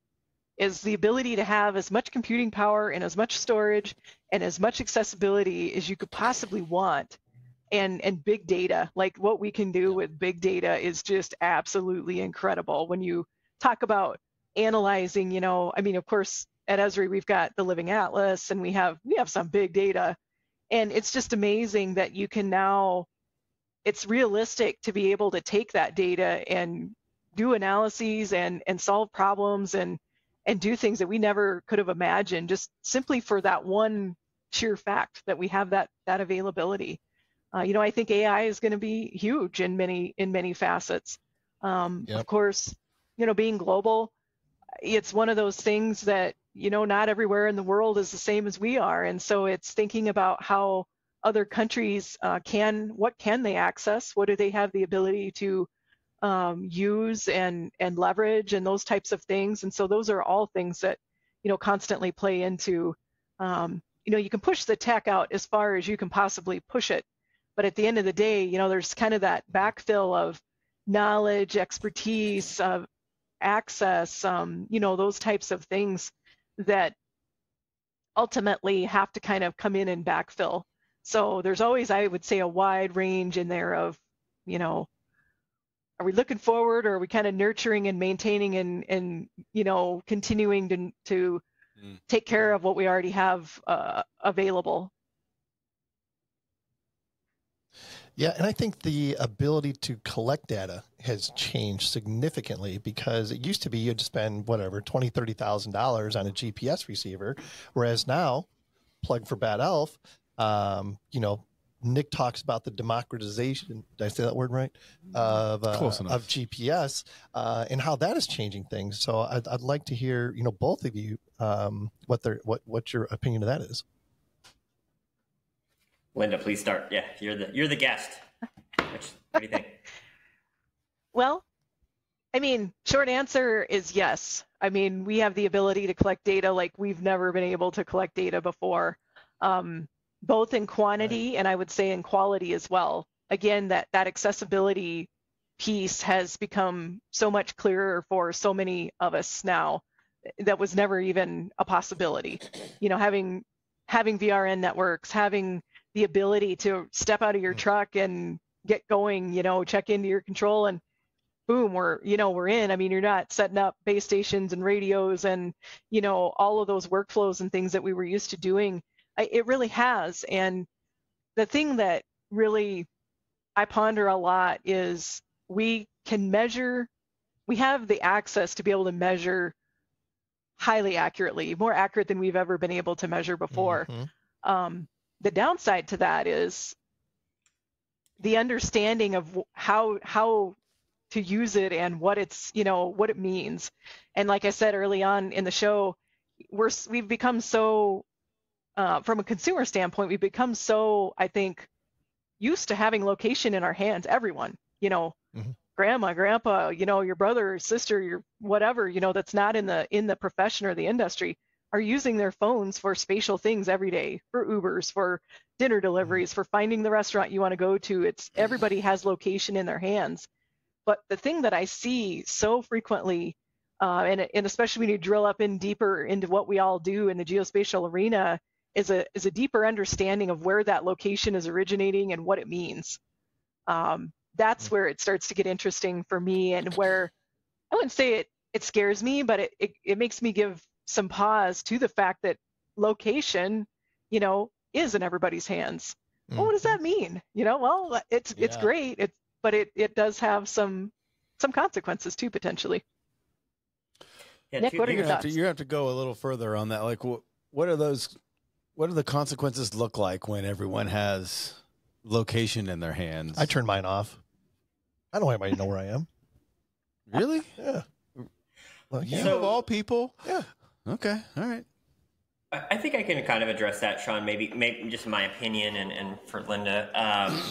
Is the ability to have as much computing power and as much storage and as much accessibility as you could possibly want and and big data. Like what we can do with big data is just absolutely incredible. When you talk about analyzing you know i mean of course at esri we've got the living atlas and we have we have some big data. And it's just amazing that you can now it's realistic to be able to take that data and do analyses and and solve problems and and do things that we never could have imagined just simply for that one sheer fact that we have that that availability uh, you know, I think AI is going to be huge in many in many facets. Um, Yep. Of course, you know, being global, it's one of those things that you know not everywhere in the world is the same as we are, and so it's thinking about how other countries uh, can what can they access, what do they have the ability to um, use and and leverage, and those types of things. And so those are all things that you know constantly play into. Um, you know, you can push the tech out as far as you can possibly push it but at the end of the day, you know, there's kind of that backfill of knowledge, expertise, uh, access, um, you know, those types of things that ultimately have to kind of come in and backfill. So there's always, I would say, a wide range in there of, you know, are we looking forward or are we kind of nurturing and maintaining and, and you know, continuing to, to Mm. take care of what we already have uh, available? Yeah, and I think the ability to collect data has changed significantly because it used to be you'd spend whatever twenty, thirty thousand dollars on a GPS receiver, whereas now, plug for Bad Elf, um, you know, Nik talks about the democratization. Did I say that word right? Of uh, Close enough. of GPS uh, and how that is changing things. So I'd, I'd like to hear, you know, both of you, um, what their what what your opinion of that is. Linda, please start. Yeah, you're the you're the guest. Which, what do you think? Well, I mean, short answer is yes. I mean, we have the ability to collect data like we've never been able to collect data before, um, both in quantity and I would say in quality as well. Again, that that accessibility piece has become so much clearer for so many of us now. That was never even a possibility. You know, having having VRN networks, having the ability to step out of your mm. truck and get going, you know, check into your control and boom, we're, you know, we're in. I mean, you're not setting up base stations and radios and, you know, all of those workflows and things that we were used to doing. I, it really has. And the thing that really I ponder a lot is we can measure, we have the access to be able to measure highly accurately, more accurate than we've ever been able to measure before. Mhm. Um, the downside to that is the understanding of how how to use it and what it's you know what it means. And like I said early on in the show, we're we've become so uh, from a consumer standpoint, we've become so I think used to having location in our hands. Everyone, you know, Mhm. grandma, grandpa, you know, your brother, sister, your whatever, you know, that's not in the in the profession or the industry are using their phones for spatial things every day, for Ubers, for dinner deliveries, for finding the restaurant you want to go to. It's everybody has location in their hands. But the thing that I see so frequently, uh, and, and especially when you drill up in deeper into what we all do in the geospatial arena, is a is a deeper understanding of where that location is originating and what it means. Um, that's where it starts to get interesting for me, and where I wouldn't say it it scares me, but it, it, it makes me give some pause to the fact that location, you know, is in everybody's hands. well, what does that mean? You know, well, it's it's great, it's but it it does have some some consequences too potentially. Yeah, Nik, what are You're your have to thoughts? you have to go a little further on that. Like, what what are those? What do the consequences look like when everyone has location in their hands? I turn mine off. I don't want anybody to know where I am. really. Yeah. Well, You. So- of all people. yeah. Okay. All right. I I think I can kind of address that, Sean. Maybe, maybe just my opinion, and, and for Linda. Um,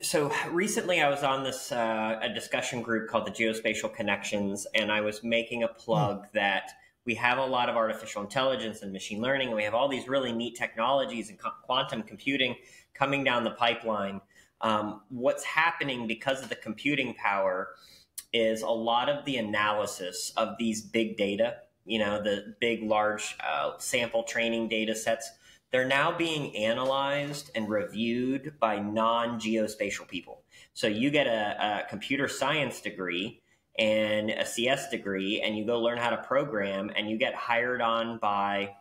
so recently, I was on this uh, a discussion group called the Geospatial Connections, and I was making a plug that we have a lot of artificial intelligence and machine learning, and we have all these really neat technologies and co- quantum computing coming down the pipeline. Um, what's happening because of the computing power is a lot of the analysis of these big data, you know, the big, large uh, sample training data sets, they're now being analyzed and reviewed by non geospatial people. So you get a, a computer science degree and a CS degree, and you go learn how to program, and you get hired on by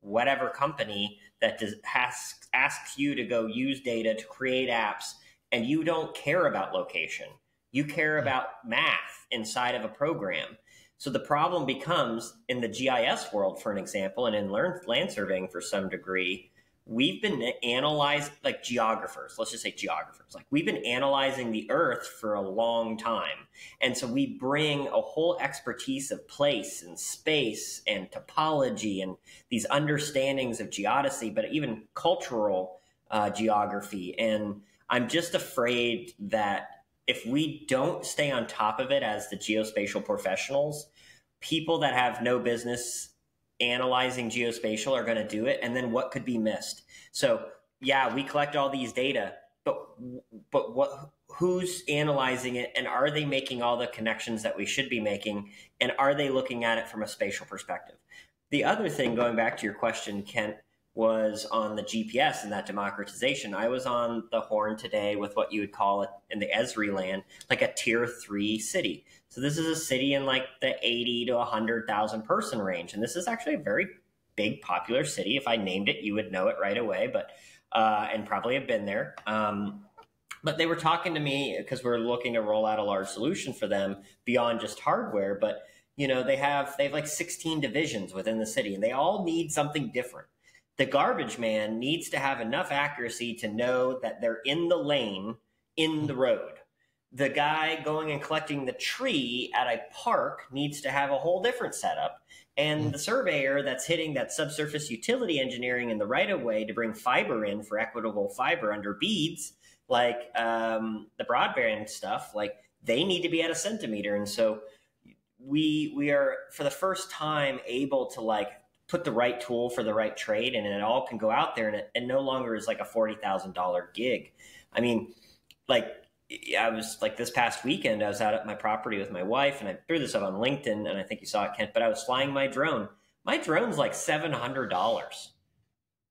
whatever company that does, has, asks you to go use data to create apps, and you don't care about location. You care about math inside of a program. So the problem becomes in the GIS world, for an example, and in learn, land surveying for some degree, we've been analyzed like geographers. Let's just say geographers. Like we've been analyzing the Earth for a long time, and so we bring a whole expertise of place and space and topology and these understandings of geodesy, but even cultural uh, geography. And I'm just afraid that if we don't stay on top of it as the geospatial professionals, people that have no business analyzing geospatial are going to do it and then what could be missed so yeah we collect all these data but but what who's analyzing it and are they making all the connections that we should be making and are they looking at it from a spatial perspective the other thing going back to your question kent was on the GPS and that democratization. I was on the horn today with what you would call it in the Esri land, like a tier three city. So this is a city in like the 80 to 100,000 person range. And this is actually a very big, popular city. If I named it, you would know it right away, but, uh, and probably have been there. Um, but they were talking to me because we're looking to roll out a large solution for them beyond just hardware. But, you know, they have, they have like 16 divisions within the city and they all need something different the garbage man needs to have enough accuracy to know that they're in the lane in the road. The guy going and collecting the tree at a park needs to have a whole different setup. And the surveyor that's hitting that subsurface utility engineering in the right of way to bring fiber in for equitable fiber under beads, like um, the broadband stuff, like they need to be at a centimeter. And so we we are for the first time able to like put the right tool for the right trade and it all can go out there and it, it no longer is like a $40,000 gig. I mean, like I was like this past weekend, I was out at my property with my wife and I threw this up on LinkedIn and I think you saw it, Kent, but I was flying my drone. My drone's like $700,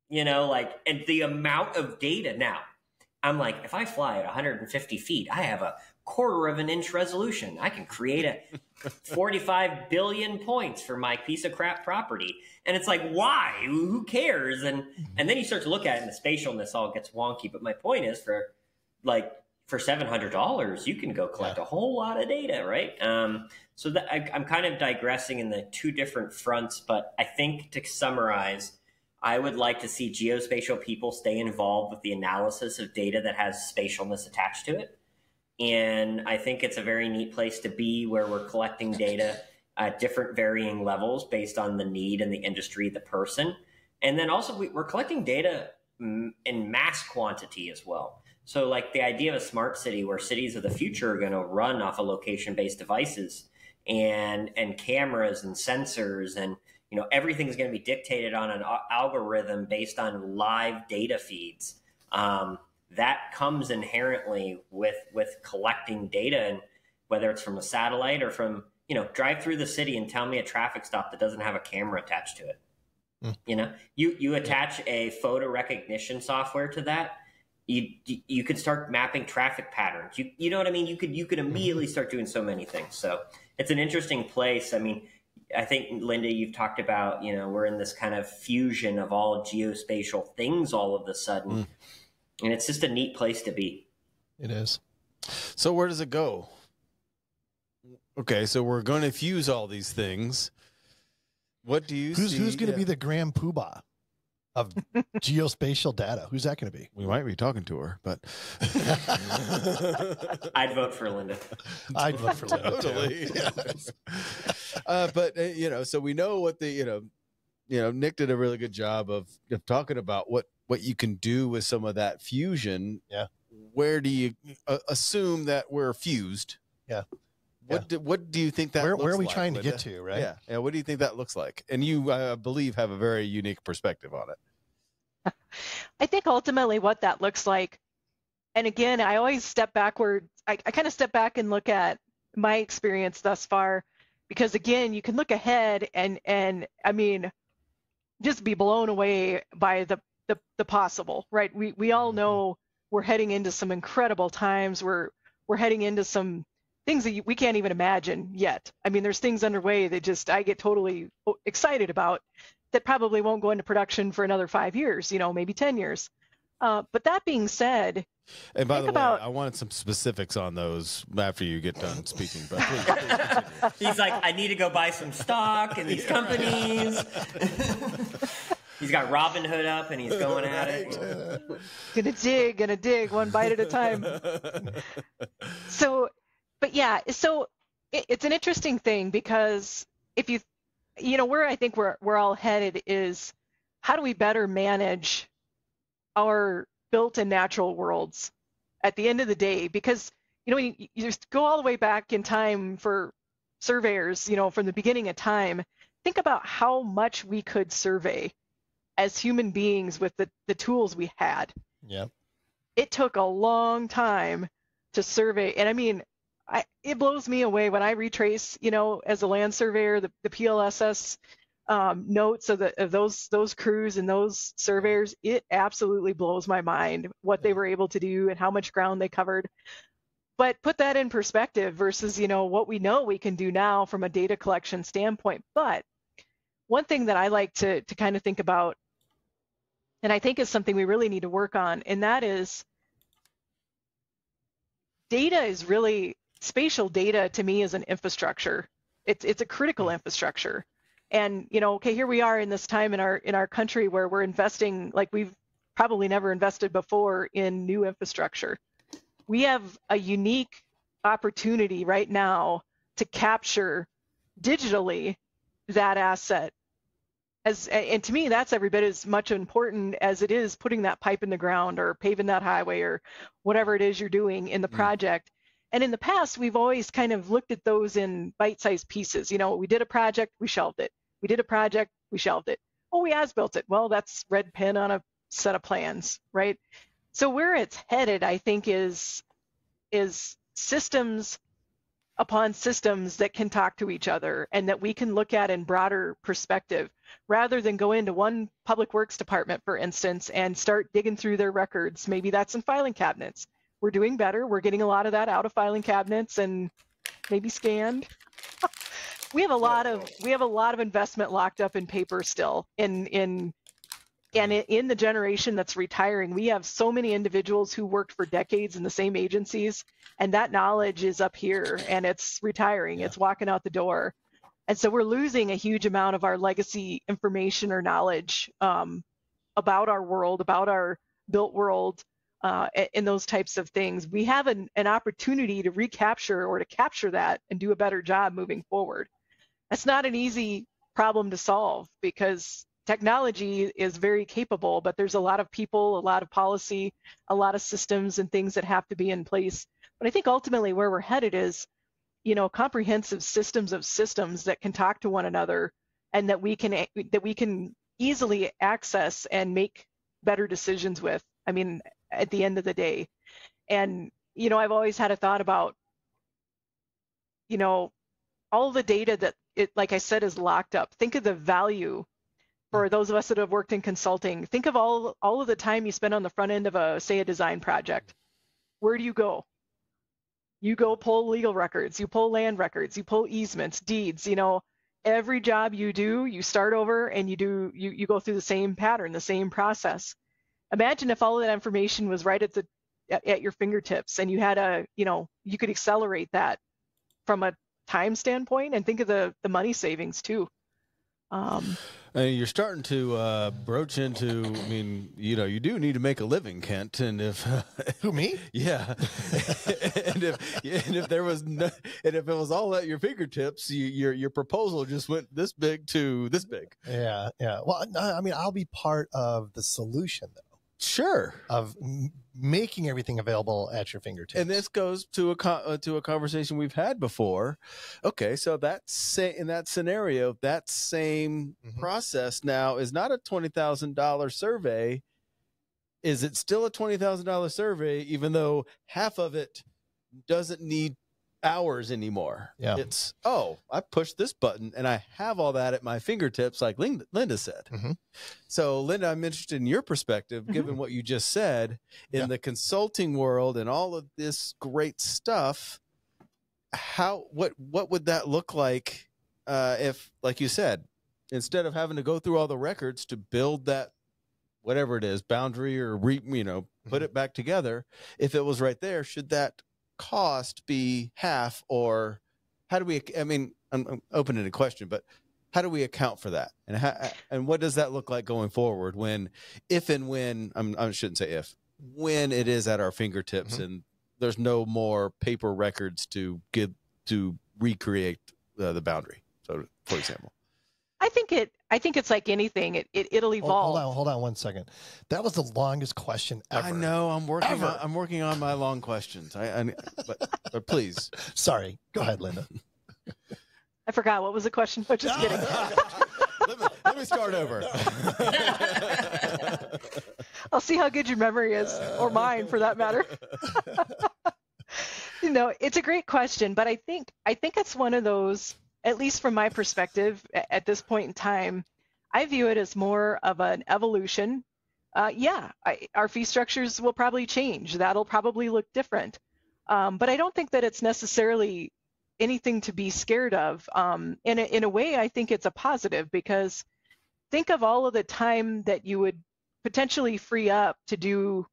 you know, like, and the amount of data now, I'm like, if I fly at 150 feet, I have a quarter of an inch resolution. I can create a 45 billion points for my piece of crap property. And it's like, why? Who cares? And and then you start to look at it and the spatialness all gets wonky. But my point is for like for seven hundred dollars, you can go collect a whole lot of data, right? Um, so that I, I'm kind of digressing in the two different fronts, but I think to summarize, I would like to see geospatial people stay involved with the analysis of data that has spatialness attached to it. And I think it's a very neat place to be where we're collecting data at different varying levels based on the need and the industry, the person. And then also we, we're collecting data in mass quantity as well. So, like the idea of a smart city where cities of the future are going to run off of location based devices and and cameras and sensors and you know everything's going to be dictated on an algorithm based on live data feeds. Um, that comes inherently with with collecting data and whether it's from a satellite or from you know drive through the city and tell me a traffic stop that doesn't have a camera attached to it mm. you know you you attach a photo recognition software to that you you could start mapping traffic patterns you you know what i mean you could you could immediately start doing so many things so it's an interesting place i mean I think Linda, you've talked about, you know, we're in this kind of fusion of all geospatial things all of a sudden. Mm. And it's just a neat place to be. It is. So where does it go? Okay, so we're going to fuse all these things. What do you who's, see? Who's going to yeah. be the grand poobah of geospatial data? Who's that going to be? We might be talking to her, but I'd vote for Linda. I'd vote for Linda. totally. Yes. Uh, but uh, you know, so we know what the you know, you know, Nick did a really good job of, of talking about what what you can do with some of that fusion. Yeah. Where do you uh, assume that we're fused? Yeah. What yeah. do, what do you think that? Where, where are we like trying to get to? Right? Yeah. Yeah. What do you think that looks like? And you, I believe, have a very unique perspective on it. I think ultimately what that looks like, and again, I always step backward. I, I kind of step back and look at my experience thus far, because again, you can look ahead and and I mean, just be blown away by the the, the possible. Right? We we all mm-hmm. know we're heading into some incredible times. We're we're heading into some things that we can't even imagine yet. I mean, there's things underway that just I get totally excited about that probably won't go into production for another five years, you know, maybe 10 years. Uh, but that being said, and by the about, way, I wanted some specifics on those after you get done speaking. But please, please he's like, I need to go buy some stock in these companies. he's got Robinhood up and he's going at it. gonna dig, gonna dig one bite at a time. So but yeah, so it, it's an interesting thing because if you, you know, where I think we're we're all headed is how do we better manage our built and natural worlds at the end of the day? Because you know, you, you just go all the way back in time for surveyors, you know, from the beginning of time. Think about how much we could survey as human beings with the, the tools we had. Yeah. It took a long time to survey. And I mean, I, it blows me away when I retrace, you know, as a land surveyor, the, the PLSS um, notes of, the, of those those crews and those surveyors. It absolutely blows my mind what they were able to do and how much ground they covered. But put that in perspective versus, you know, what we know we can do now from a data collection standpoint. But one thing that I like to to kind of think about, and I think is something we really need to work on, and that is data is really spatial data to me is an infrastructure. It's it's a critical hmm. infrastructure. And you know, okay, here we are in this time in our in our country where we're investing like we've probably never invested before in new infrastructure. We have a unique opportunity right now to capture digitally that asset as and to me that's every bit as much important as it is putting that pipe in the ground or paving that highway or whatever it is you're doing in the hmm. project and in the past, we've always kind of looked at those in bite-sized pieces. You know, we did a project, we shelved it. We did a project, we shelved it. Oh, we as built it. Well, that's red pen on a set of plans, right? So where it's headed, I think, is is systems upon systems that can talk to each other and that we can look at in broader perspective rather than go into one public works department for instance and start digging through their records maybe that's in filing cabinets we're doing better. We're getting a lot of that out of filing cabinets and maybe scanned. we have a lot of we have a lot of investment locked up in paper still in in and in the generation that's retiring we have so many individuals who worked for decades in the same agencies and that knowledge is up here and it's retiring yeah. it's walking out the door and so we're losing a huge amount of our legacy information or knowledge um, about our world about our built world uh, in those types of things, we have an, an opportunity to recapture or to capture that and do a better job moving forward. That's not an easy problem to solve because technology is very capable, but there's a lot of people, a lot of policy, a lot of systems and things that have to be in place. But I think ultimately where we're headed is, you know, comprehensive systems of systems that can talk to one another and that we can that we can easily access and make better decisions with. I mean, at the end of the day. And, you know, I've always had a thought about, you know, all the data that it, like I said, is locked up. Think of the value for those of us that have worked in consulting. Think of all all of the time you spend on the front end of a, say, a design project. Where do you go? You go pull legal records, you pull land records, you pull easements, deeds, you know, every job you do, you start over and you do you you go through the same pattern, the same process. Imagine if all of that information was right at the at, at your fingertips and you had a, you know, you could accelerate that from a time standpoint and think of the the money savings too. Um, And you're starting to uh, broach into. I mean, you know, you do need to make a living, Kent. And if Who me? yeah, and if and if there was no, and if it was all at your fingertips, you, your your proposal just went this big to this big. Yeah, yeah. Well, I mean, I'll be part of the solution though Sure. of m- making everything available at your fingertips. And this goes to a co- uh, to a conversation we've had before. Okay, so that say in that scenario, that same Mhm. process now is not a twenty thousand dollar survey. Is it still a twenty thousand dollar survey, even though half of it doesn't need hours anymore? Yeah. it's oh, I pushed this button and I have all that at my fingertips, like Linda, Linda said. Mhm. So, Linda, I'm interested in your perspective, given what you just said in Yeah. the consulting world and all of this great stuff. How what what would that look like uh, if, like you said, instead of having to go through all the records to build that whatever it is boundary or re, you know put Mhm. it back together, if it was right there, should that cost be half or how do we? I mean, I'm, I'm opening a question, but how do we account for that and how, and what does that look like going forward when if and when I'm, i shouldn't say if when it is at our fingertips Mhm. and there's no more paper records to get to recreate uh, the boundary so for example I think it I think it's like anything. It, it it'll Hold- evolve. Hold on, hold on one second. That was the longest question ever. i know i'm working Ever. on, i'm working on my long questions i, I but, but please Sorry. Go ahead, Linda. I forgot what was the question. But just kidding. let, me, let me start over I'll see how good your memory is, or mine for that matter. you know, it's a great question, but I think I think it's one of those, at least from my perspective, at this point in time, I view it as more of an evolution. Uh, yeah, I, our fee structures will probably change. That'll probably look different, um, but I don't think that it's necessarily anything to be scared of. Um, in a, in a way, I think it's a positive because think of all of the time that you would potentially free up to do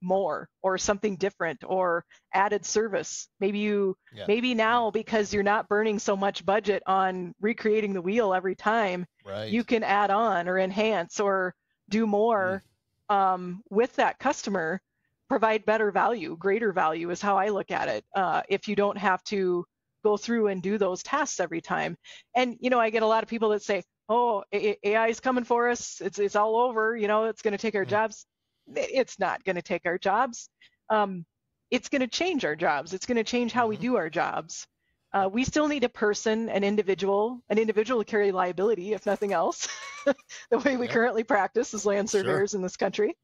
more or something different or added service. Maybe you Yeah. maybe now because you're not burning so much budget on recreating the wheel every time, Right. you can add on or enhance or do more um, with that customer, provide better value, greater value is how I look at it. Uh, if you don't have to go through and do those tasks every time. And you know, I get a lot of people that say, "Oh, A- AI is coming for us. It's it's all over. You know, it's going to take our Mhm. jobs." It's not going to take our jobs. Um, it's going to change our jobs. It's going to change how we Mhm. do our jobs. Uh, we still need a person, an individual, an individual to carry liability, if nothing else, the way we Yeah. currently practice as land Sure. surveyors in this country.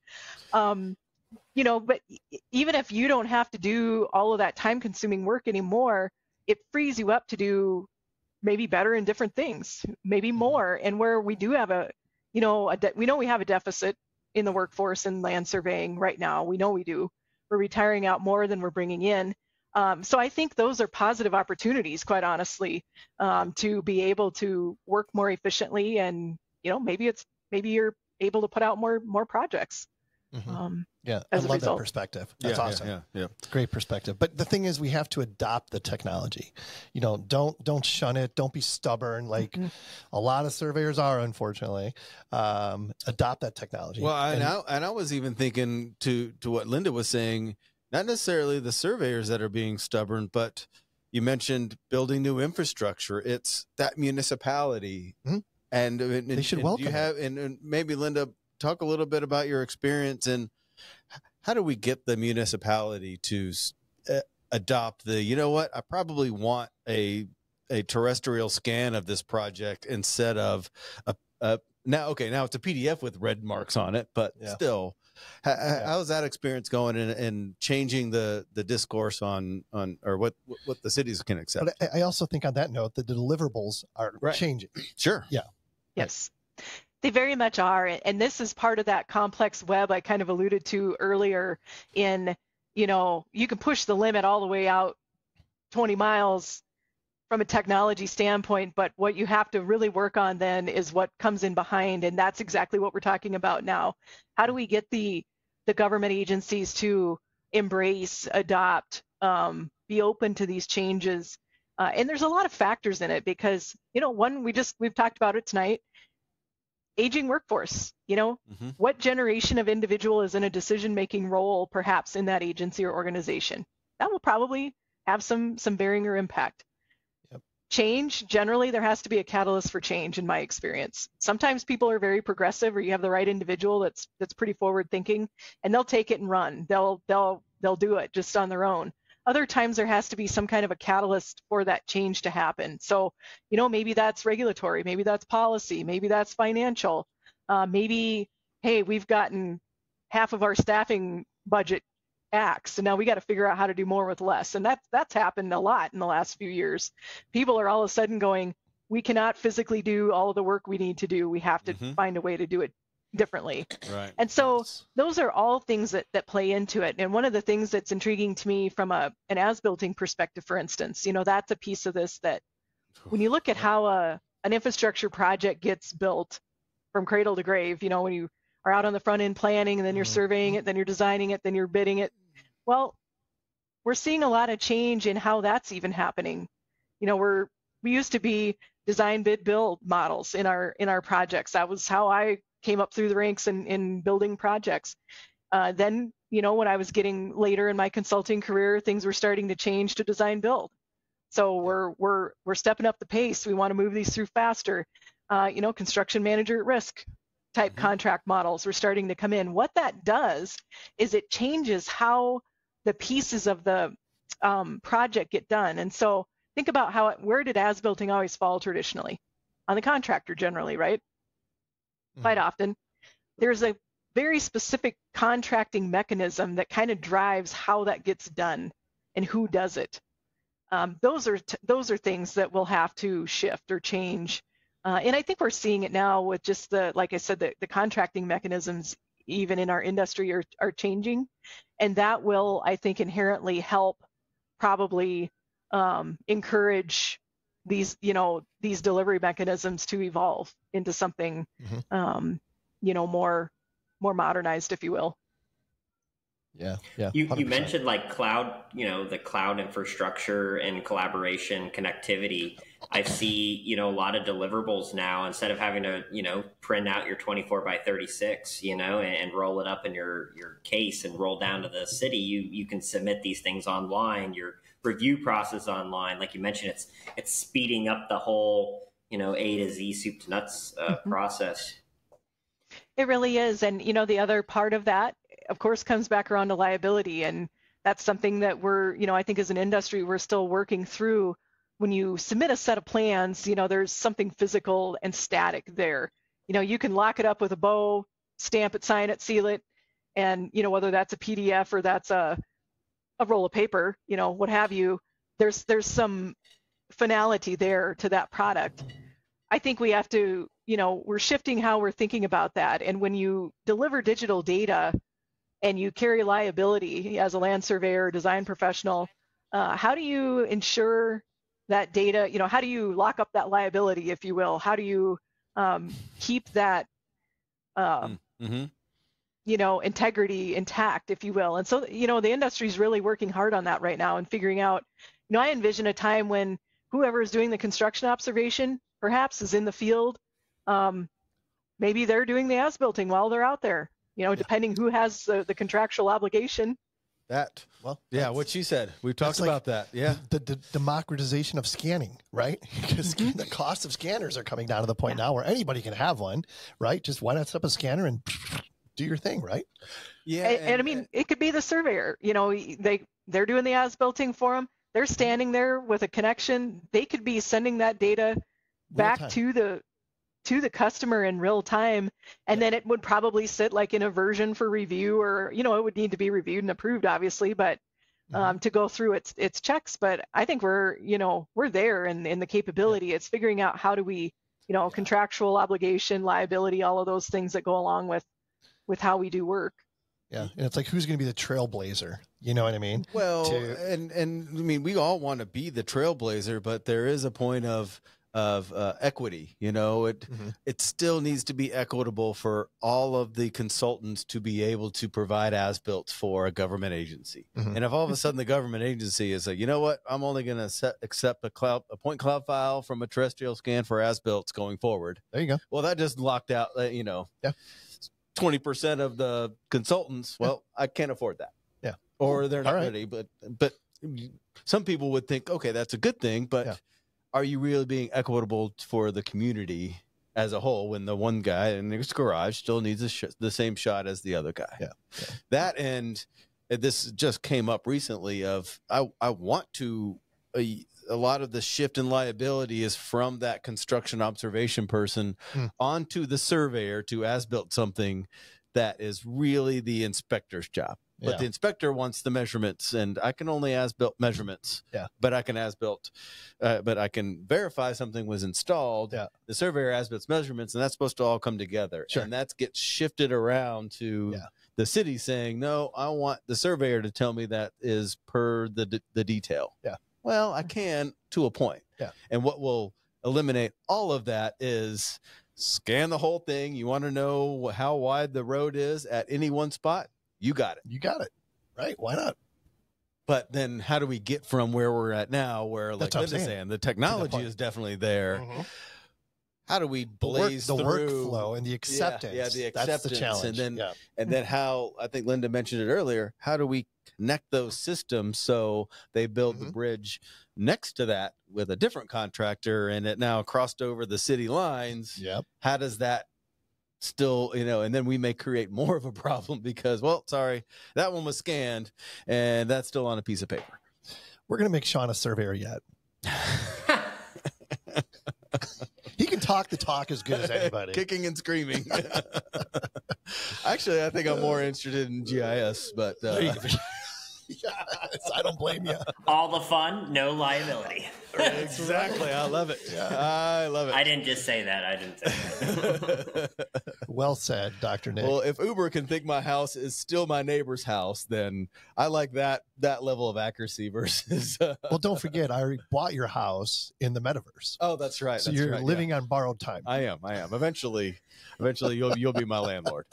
Um, you know, but even if you don't have to do all of that time-consuming work anymore, it frees you up to do maybe better and different things, maybe Mhm. more. And where we do have a, you know, a de- we know we have a deficit in the workforce in land surveying right now. We know we do. We're retiring out more than we're bringing in. Um, so I think those are positive opportunities, quite honestly, um, to be able to work more efficiently, and you know, maybe it's maybe you're able to put out more more projects. Mhm. Um, yeah, as I a love that perspective. That's yeah, awesome. yeah yeah Great perspective. But the thing is, we have to adopt the technology. You know, don't don't shun it. Don't be stubborn, like Mhm. a lot of surveyors are. Unfortunately, um, adopt that technology. Well, and, And- I and I was even thinking to to what Linda was saying, not necessarily the surveyors that are being stubborn, but you mentioned building new infrastructure. It's that municipality, Mhm. and, and They should and welcome you have and, and maybe Linda talk a little bit about your experience and how do we get the municipality to uh, adopt the you know what I probably want a a terrestrial scan of this project instead of a, a now okay now it's a pdf with red marks on it but Yeah. still how, Yeah. how's that experience going in, in changing the the discourse on on or what what the cities can accept But I I also think on that note, that the deliverables are Right. changing. sure Yeah. Yes, they very much are. And this is part of that complex web I kind of alluded to earlier in, you know, you can push the limit all the way out 20 miles from a technology standpoint, but what you have to really work on then is what comes in behind, and that's exactly what we're talking about now. How do we get the the government agencies to embrace, adopt, um, be open to these changes? Uh, and there's a lot of factors in it because you know, one we just we've talked about it tonight. Aging workforce. You know, Mm-hmm. what generation of individual is in a decision-making role, perhaps in that agency or organization? That will probably have some some bearing or impact change generally there has to be a catalyst for change in my experience sometimes people are very progressive or you have the right individual that's that's pretty forward thinking and they'll take it and run they'll they'll they'll do it just on their own other times there has to be some kind of a catalyst for that change to happen. So you know maybe that's regulatory maybe that's policy maybe that's financial. Uh, maybe hey we've gotten half of our staffing budget axed and now we got to figure out how to do more with less. And that's that's happened a lot in the last few years. People are all of a sudden going we cannot physically do all of the work we need to do. We have to Mhm. find a way to do it differently Right. and so those are all things that, that play into it. And one of the things that's intriguing to me from a an as building perspective, for instance, you know, that's a piece of this that when you look at how a an infrastructure project gets built from cradle to grave, you know, when you are out on the front end planning and then you're Mhm. surveying it, then you're designing it, then you're bidding it. Well, we're seeing a lot of change in how that's even happening. You know, we're we used to be design bid build models in our in our projects. That was how I came up through the ranks in, in building projects. Uh, then, you know, when I was getting later in my consulting career, things were starting to change to design build. So we're we're we're stepping up the pace. We want to move these through faster. Uh, you know, construction manager at risk type Mhm. contract models were starting to come in. What that does is it changes how the pieces of the um, project get done. And so think about how it, where did as building always fall traditionally? On the contractor generally, right? Quite often. There's a very specific contracting mechanism that kind of drives how that gets done and who does it. Um, those are t- those are things that will have to shift or change. Uh, and I think we're seeing it now with just the, like I said, the, the contracting mechanisms even in our industry are, are changing. And that will, I think, inherently help probably um, encourage these, you know, these delivery mechanisms to evolve into something, Mhm. um, you know, more, more modernized, if you will. Yeah, yeah. You, you mentioned like cloud, you know, the cloud infrastructure and collaboration connectivity. I see, you know, a lot of deliverables now instead of having to, you know, print out your 24 by 36, you know, and, and roll it up in your, your case and roll down to the city. You, you can submit these things online, your review process online. Like you mentioned, it's, it's speeding up the whole, you know, A to Z soup to nuts uh, Mhm. process. It really is. And, you know, the other part of that, of course, comes back around to liability. And that's something that we're, you know, I think as an industry, we're still working through. When you submit a set of plans, you know, there's something physical and static there. You know, you can lock it up with a bow, stamp it, sign it, seal it. And, you know, whether that's a PDF or that's a, a roll of paper, you know, what have you, there's, there's some finality there to that product. I think we have to, you know, we're shifting how we're thinking about that. And when you deliver digital data and you carry liability as a land surveyor, design professional, uh, how do you ensure that data, you know, how do you lock up that liability, if you will? How do you um, keep that, um, Mm-hmm. You know, integrity intact, if you will? And so, you know, the industry is really working hard on that right now and figuring out, you know, I envision a time when whoever is doing the construction observation perhaps is in the field. Um, maybe they're doing the as-builting while they're out there, you know, depending who has the, the contractual obligation. That. Well, Yeah, what she said. We've talked that's like about that. Yeah. the, the democratization of scanning, right? Because Mhm. the cost of scanners are coming down to the point now where anybody can have one, right? Just why not set up a scanner and do your thing, right? Yeah. and, and I mean, it could be the surveyor. You know, they they're doing the as-builting for them. They're standing there with a connection. They could be sending that data back to the to the customer in real time, and then it would probably sit like in a version for review, or you know, it would need to be reviewed and approved, obviously, but Mm-hmm. um, to go through its its checks. But I think we're you know we're there in in the capability. It's figuring out how do we you know contractual obligation, liability, all of those things that go along with with how we do work. Yeah, and it's like who's going to be the trailblazer? You know what I mean? Well, to- and and I mean, we all want to be the trailblazer, but there is a point of of uh, equity. You know, it Mhm. it still needs to be equitable for all of the consultants to be able to provide as built for a government agency. Mhm. And if all of a sudden the government agency is like, you know what, I'm only going to accept a cloud a point cloud file from a terrestrial scan for as built going forward. There you go. Well, that just locked out. uh, You know, Yeah. Twenty percent of the consultants. Well, I can't afford that. Yeah. or they're not right. ready. But but some people would think, okay, that's a good thing. But Yeah. are you really being equitable for the community as a whole when the one guy in his garage still needs a sh- the same shot as the other guy? Yeah. Yeah. That and and this just came up recently. Of I I want to. Uh, A, lot of the shift in liability is from that construction observation person Hmm. onto the surveyor to as built something that is really the inspector's job. But Yeah. the inspector wants the measurements, and I can only as built measurements. Yeah. But I can as built, uh, but I can verify something was installed. Yeah. The surveyor as built measurements, and that's supposed to all come together. Sure. And that gets shifted around to Yeah. the city saying, no, I want the surveyor to tell me that is per the the detail. Yeah. Well, I can to a point. Yeah. And what will eliminate all of that is scan the whole thing. You want to know how wide the road is at any one spot? You got it. You got it. Right? Why not? But then how do we get from where we're at now, where like That's what I'm Linda's saying. saying, the technology is definitely there. Mhm. How do we The, work, blaze the workflow and the acceptance. yeah, the That's the acceptance, challenge. and then- yeah. and then how I think Linda mentioned it earlier. How do we connect those systems so they build the Mhm. bridge next to that with a different contractor, and it now crossed over the city lines? Yep. How does that still, you know? And then we may create more of a problem because, well, sorry, that one was scanned, and that's still on a piece of paper. We're gonna make Sean a surveyor yet. Talk the talk as good as anybody. Kicking and screaming. Actually, I think I'm more interested in GIS, but uh, There you go. yes, I don't blame you. All the fun, no liability. exactly. I love it. Yeah. I love it. I didn't just say that. I didn't say that. Well said, Doctor Nik. well, if Uber can think my house is still my neighbor's house, then I like that that level of accuracy versus. Uh, well, don't forget, I already bought your house in the metaverse, oh, that's right. so that's you're right, yeah. living on borrowed time. I am. I am. Eventually, eventually, you'll you'll be my landlord.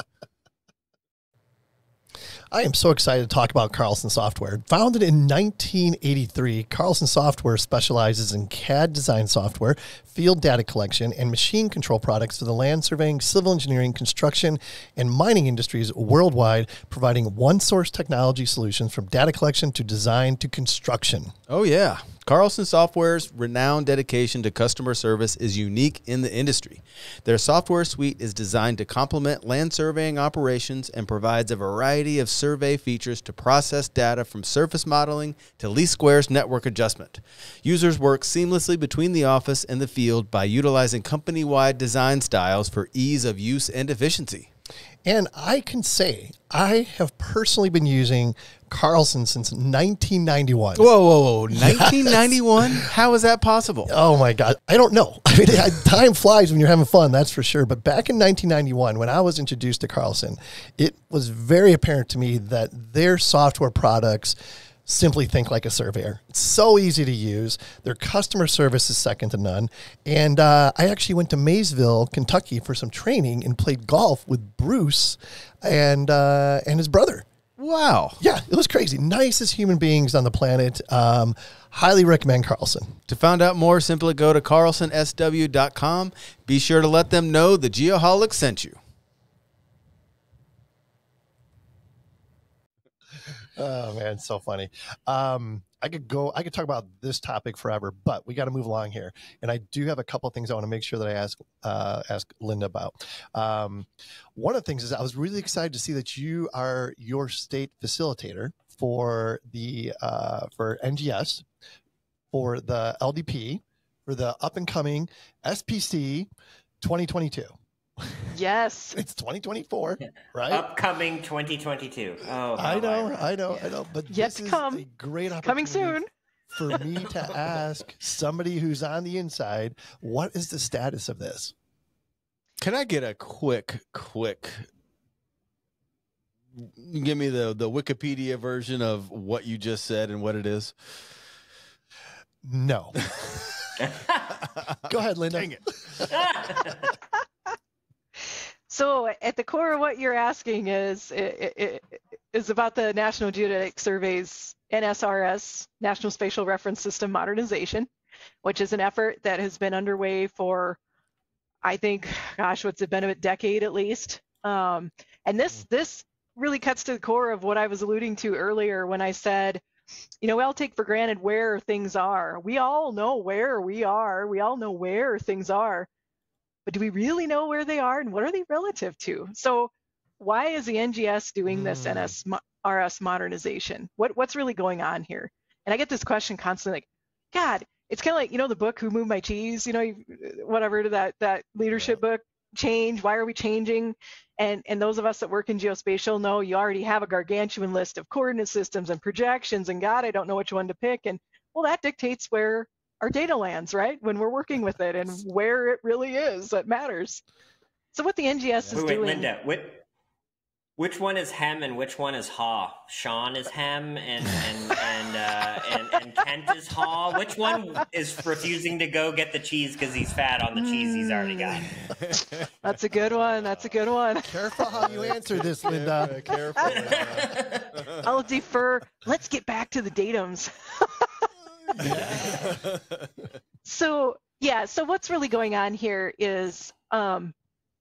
I am so excited to talk about Carlson Software. Founded in 1983, Carlson Software specializes in CAD design software, field data collection, and machine control products for the land surveying, civil engineering, construction, and mining industries worldwide, providing one source technology solutions from data collection to design to construction. Oh yeah. Carlson Software's renowned dedication to customer service is unique in the industry. Their software suite is designed to complement land surveying operations and provides a variety of survey features to process data from surface modeling to least squares network adjustment. Users work seamlessly between the office and the field by utilizing company-wide design styles for ease of use and efficiency. And I can say I have personally been using Carlson since 1991. Whoa, whoa, whoa. 1991? How is that possible? Oh my God. I don't know. I mean, time flies when you're having fun, that's for sure. But back in 1991, when I was introduced to Carlson, it was very apparent to me that their software products simply think like a surveyor. It's so easy to use. Their customer service is second to none. And uh, I actually went to Maysville, Kentucky for some training and played golf with Bruce and, uh, and his brother. Wow. Yeah, it was crazy. Nicest human beings on the planet. Um, highly recommend Carlson. To find out more, simply go to carlsonsw.com. Be sure to let them know the Geoholic sent you. Oh man, so funny. Um, I could go. I could talk about this topic forever, but we got to move along here. And I do have a couple things I want to make sure that I ask uh, ask Linda about. Um, one of the things is I was really excited to see that you are your state facilitator for the uh, for NGS, for the LDP, for the up and coming SPC 2022. Yes. It's 2024, right? Upcoming 2022. Oh, I know, ironic. I know, Yeah. I know. But Yet this to is come. a great opportunity Coming soon. for me to ask somebody who's on the inside, what is the status of this? Can I get a quick, quick give me the the Wikipedia version of what you just said and what it is? No. Go ahead, Linda. Dang it. So at the core of what you're asking is is about the National Geodetic Survey's NSRS National Spatial Reference System modernization, which is an effort that has been underway for I think, gosh, what's it been a decade at least. Um, and this this really cuts to the core of what I was alluding to earlier when I said, you know, we all take for granted where things are. We all know where we are. We all know where things are. But do we really know where they are and what are they relative to? So why is the NGS doing this mm. NSRS modernization? What what's really going on here? And I get this question constantly like, God, it's kind of like, you know, the book Who Moved My Cheese, you know, whatever that that leadership yeah. book change why are we changing and and those of us that work in geospatial know you already have a gargantuan list of coordinate systems and projections and god i don't know which one to pick and well that dictates where our data lands right when we're working with it and where it really is that matters so what the ngs is wait, doing linda what which one is hem and which one is ha? Sean is hem and and and, uh, and, and Kent is ha. Which one is refusing to go get the cheese because he's fat on the cheese he's already got? That's a good one. That's a good one. Careful how you answer this, Linda. Careful. I'll defer. Let's get back to the datums. so yeah, so what's really going on here is um,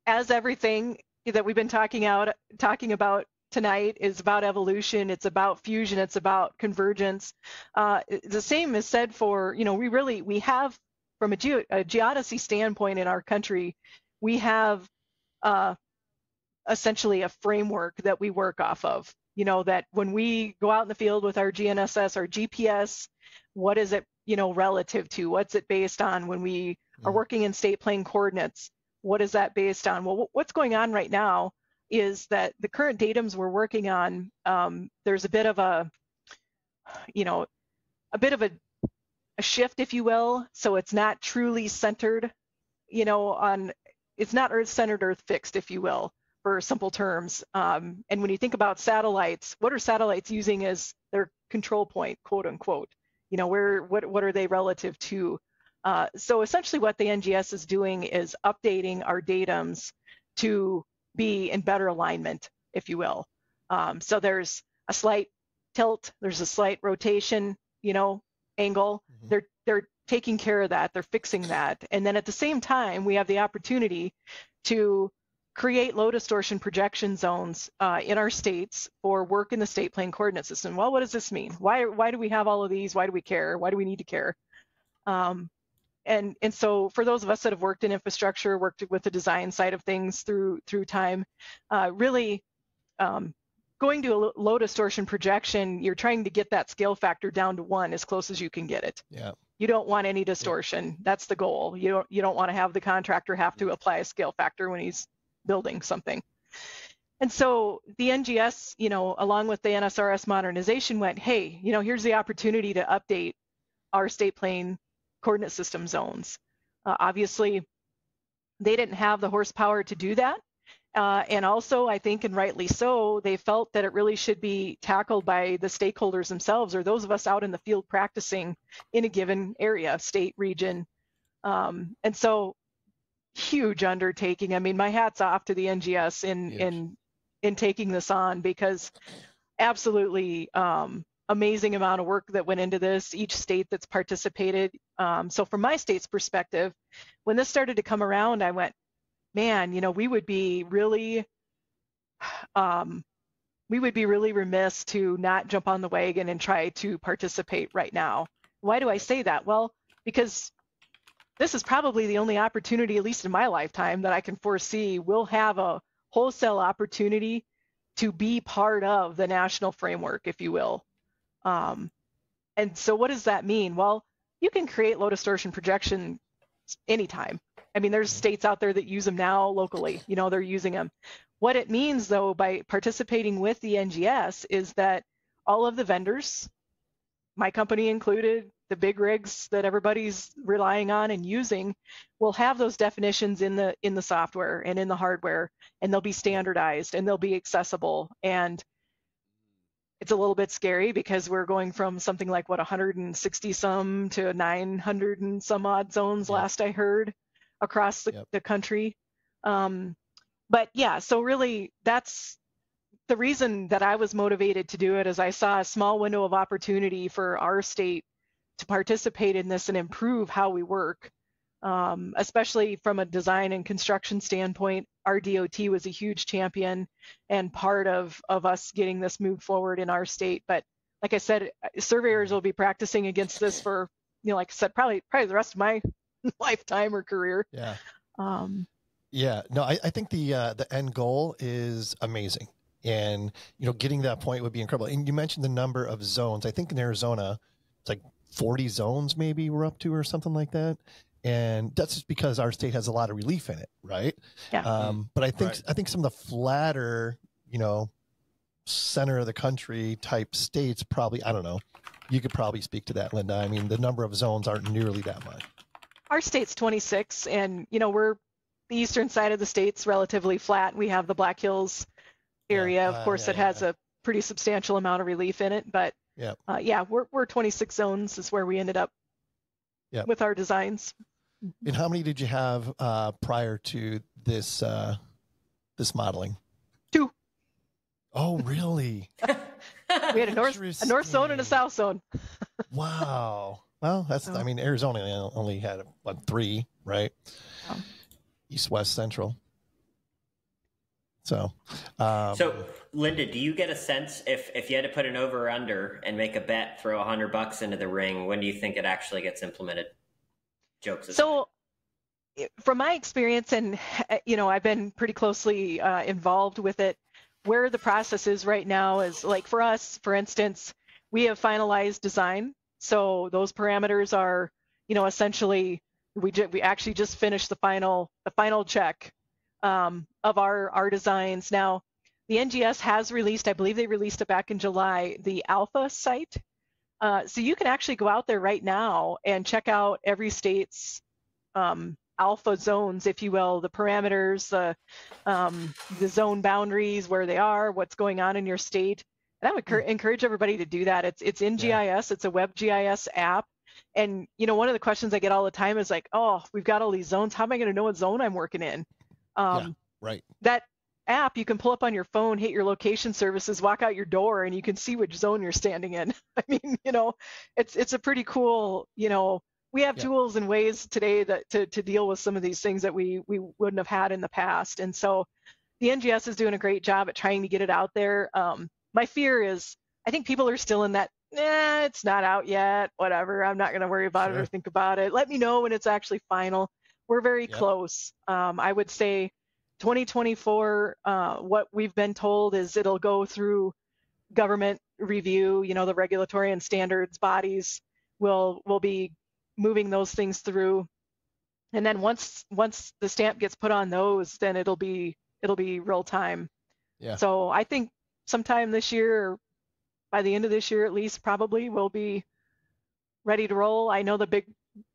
as everything that we've been talking out talking about tonight is about evolution it's about fusion it's about convergence uh, the same is said for you know we really we have from a, ge- a geodesy standpoint in our country we have uh, essentially a framework that we work off of. You know that when we go out in the field with our gnss our gps what is it you know relative to what's it based on when we are mm. working in state plane coordinates what is that based on? Well, what's going on right now is that the current datums we're working on, um, there's a bit of a, you know, a bit of a, a shift, if you will. So it's not truly centered, you know, on, it's not Earth centered, Earth fixed, if you will, for simple terms. Um, and when you think about satellites, what are satellites using as their control point, quote unquote? You know, where, what, what are they relative to? Uh, so essentially what the NGS is doing is updating our datums to be in better alignment, if you will. Um, so there's a slight tilt, there's a slight rotation, you know, angle. Mm-hmm. They're they're taking care of that, they're fixing that. And then at the same time, we have the opportunity to create low distortion projection zones uh, in our states or work in the state plane coordinate system. Well, what does this mean? Why, why do we have all of these? Why do we care? Why do we need to care? Um, and and so for those of us that have worked in infrastructure, worked with the design side of things through through time, uh, really um, going to a low distortion projection, you're trying to get that scale factor down to one as close as you can get it. Yeah. You don't want any distortion. Yeah. That's the goal. You don't you don't want to have the contractor have to apply a scale factor when he's building something. And so the NGS, you know, along with the NSRS modernization went, hey, you know, here's the opportunity to update our state plane coordinate system zones. Uh, obviously, they didn't have the horsepower to do that. Uh, and also, I think, and rightly so, they felt that it really should be tackled by the stakeholders themselves or those of us out in the field practicing in a given area, state, region. Um, and so, huge undertaking. I mean, my hat's off to the NGS in yes. in in taking this on because absolutely um, amazing amount of work that went into this, each state that's participated. Um, so from my state's perspective, when this started to come around, I went, man, you know, we would be really, um, we would be really remiss to not jump on the wagon and try to participate right now. Why do I say that? Well, because this is probably the only opportunity, at least in my lifetime, that I can foresee we'll have a wholesale opportunity to be part of the national framework, if you will. Um, and so what does that mean? Well, you can create low distortion projection anytime. I mean, there's states out there that use them now locally, you know, they're using them. What it means though, by participating with the NGS is that all of the vendors, my company included, the big rigs that everybody's relying on and using will have those definitions in the in the software and in the hardware and they'll be standardized and they'll be accessible and it's a little bit scary because we're going from something like what 160 some to 900 and some odd zones Yep. last I heard across the, Yep. the country. Um, but yeah, so really that's the reason that I was motivated to do it is I saw a small window of opportunity for our state to participate in this and improve how we work. Um, especially from a design and construction standpoint, our DOT was a huge champion and part of of us getting this moved forward in our state. But like I said, surveyors will be practicing against this for you know, like I said, probably probably the rest of my lifetime or career. Yeah. Um, Yeah, no, I, I think the uh, the end goal is amazing, and you know, getting that point would be incredible. And you mentioned the number of zones. I think in Arizona, it's like forty zones, maybe we're up to, or something like that. And that's just because our state has a lot of relief in it, right? Yeah. Um, but I think Right. I think some of the flatter, you know, center of the country type states probably. I don't know. You could probably speak to that, Linda. I mean, the number of zones aren't nearly that much. our state's 26 and you know we're the eastern side of the state's relatively flat we have the black hills Yeah, area uh, of course yeah, that has yeah. a pretty substantial amount of relief in it but Yep. uh, yeah we're, we're 26 zones is where we ended up Yep. with our designs And how many did you have uh, prior to this uh, this modeling? Two. Oh, really? we had a north a north zone and a south zone wow. Well, that's. I Oh. mean, Arizona only had what three, right? Oh. East, west, central. So, um, So, Linda, do you get a sense if if you had to put an over or under and make a bet, throw a hundred bucks into the ring, when do you think it actually gets implemented? Jokes aside. So, from my experience, and uh, you know, I've been pretty closely uh, involved with it. Where the process is right now is like for us, for instance, we have finalized design. So those parameters are, you know, essentially we ju- we actually just finished the final the final check um, of our our designs. Now, the NGS has released, I believe they released it back in July, the alpha site. Uh, so you can actually go out there right now and check out every state's um, alpha zones, if you will, the parameters, the um, the zone boundaries, where they are, what's going on in your state. And I would cur- encourage everybody to do that. It's it's in Yeah. GIS. It's a web GIS app. And you know, one of the questions I get all the time is like, "Oh, we've got all these zones. How am I going to know what zone I'm working in?" Um, right. that app you can pull up on your phone, hit your location services, walk out your door, and you can see which zone you're standing in. I mean, you know, it's it's a pretty cool, you know, we have Yeah. tools and ways today that to, to deal with some of these things that we we wouldn't have had in the past. And so the NGS is doing a great job at trying to get it out there. Um, my fear is I think people are still in that, eh, it's not out yet, whatever. I'm not going to worry about it or think about it. Let me know when it's actually final. We're very Yep. close. Um, I would say 2024, uh, what we've been told is it'll go through government review. You know, the regulatory and standards bodies will will be moving those things through, and then once once the stamp gets put on those, then it'll be it'll be real time. Yeah. So I think sometime this year, or by the end of this year at least, probably we'll be ready to roll. I know the big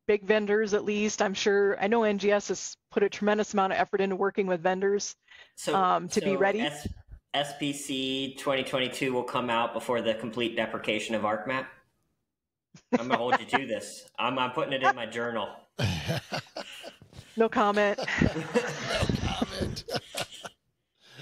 big vendors at least. I'm sure I know NGS has put a tremendous amount of effort into working with vendors. so, um, to be ready. S- SPC 2022 will come out before the complete deprecation of ArcMap. I'm gonna hold you to this. I'm, I'm putting it in my journal. No comment. No comment.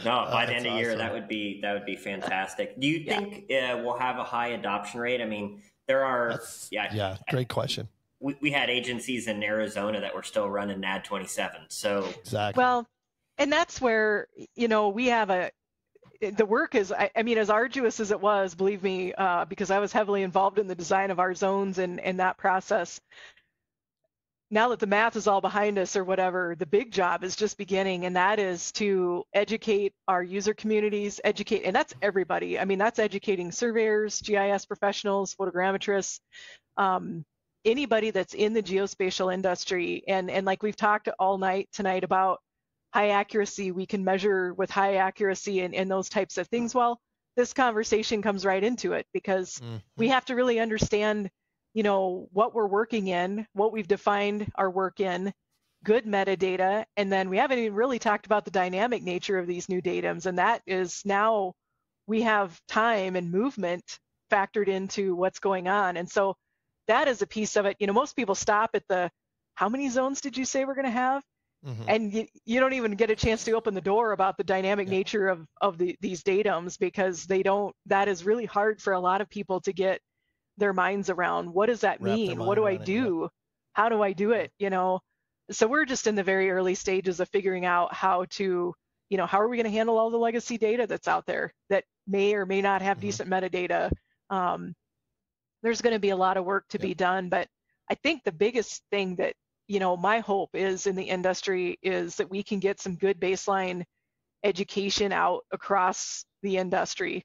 No, Oh, by the end of the year, that would be that would be fantastic. Do you Yeah. think uh, we'll have a high adoption rate? I mean, there are That's- yeah, yeah, great question. We, we had agencies in Arizona that were still running NAD 27. So Exactly. Well, and that's where you know we have a the work is I, I mean as arduous as it was believe me uh, because i was heavily involved in the design of our zones and and that process now that the math is all behind us or whatever the big job is just beginning and that is to educate our user communities educate and that's everybody i mean that's educating surveyors gis professionals photogrammetrists um, anybody that's in the geospatial industry and and like we've talked all night tonight about high accuracy we can measure with high accuracy and, and those types of things well this conversation comes right into it because Mhm. we have to really understand you know, what we're working in, what we've defined our work in, good metadata, and then we haven't even really talked about the dynamic nature of these new datums, and that is now we have time and movement factored into what's going on. And so that is a piece of it. You know, most people stop at the how many zones did you say we're going to have? Mm-hmm. And you, you don't even get a chance to open the door about the dynamic yeah. nature of, of the, these datums because they don't, that is really hard for a lot of people to get their minds around. What does that Wrap mean? What do I do? It, How do I do it? You know, so we're just in the very early stages of figuring out how to, you know, how are we going to handle all the legacy data that's out there that may or may not have mm-hmm. decent metadata? Um, there's going to be a lot of work to yep. be done, but I think the biggest thing that you know my hope is in the industry is that we can get some good baseline education out across the industry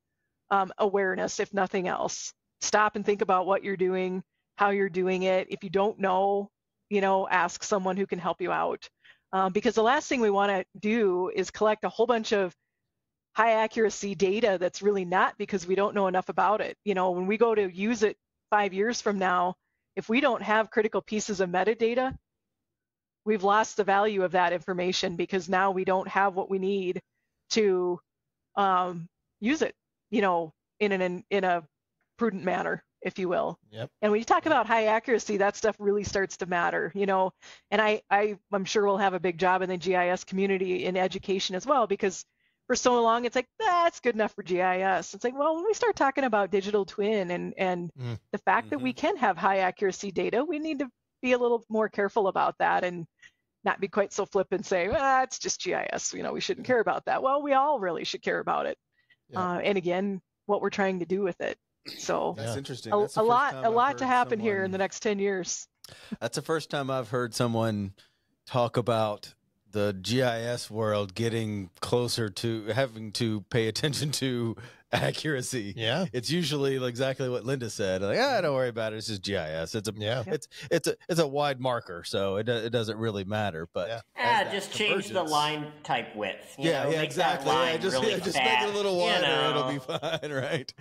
um, awareness if nothing else. Stop and think about what you're doing how you're doing it. If you don't know you know ask someone who can help you out. Um, because the last thing we want to do is collect a whole bunch of high accuracy data that's really not because we don't know enough about it. You know when we go to use it five years from now if we don't have critical pieces of metadata we've lost the value of that information because now we don't have what we need to um, use it, you know, in an in a prudent manner, if you will. Yep. And when you talk about high accuracy, that stuff really starts to matter, you know. And I, I I'm sure we'll have a big job in the GIS community in education as well because for so long it's like that's good enough for GIS. It's like well when we start talking about digital twin and and mm. the fact mm-hmm. that we mm-hmm. can have high accuracy data, we need to be a little more careful about that and not be quite so flip and say, ah, it's just GIS. You know, we shouldn't care about that. Well, we all really should care about it. Yeah. Uh, and again, what we're trying to do with it. So that's interesting. A, that's a lot, a lot to happen someone... here in the next 10 years. That's the first time I've heard someone talk about the GIS world getting closer to having to pay attention to accuracy. Yeah, it's usually exactly what Linda said. Like, ah, don't worry about it. It's just GIS. It's a yeah. It's it's a it's a wide marker, so it it doesn't really matter. But yeah, ah, just change the line type width. yeah, know, yeah, exactly. Yeah, just really yeah, just make it a little wider. You know. It'll be fine, right?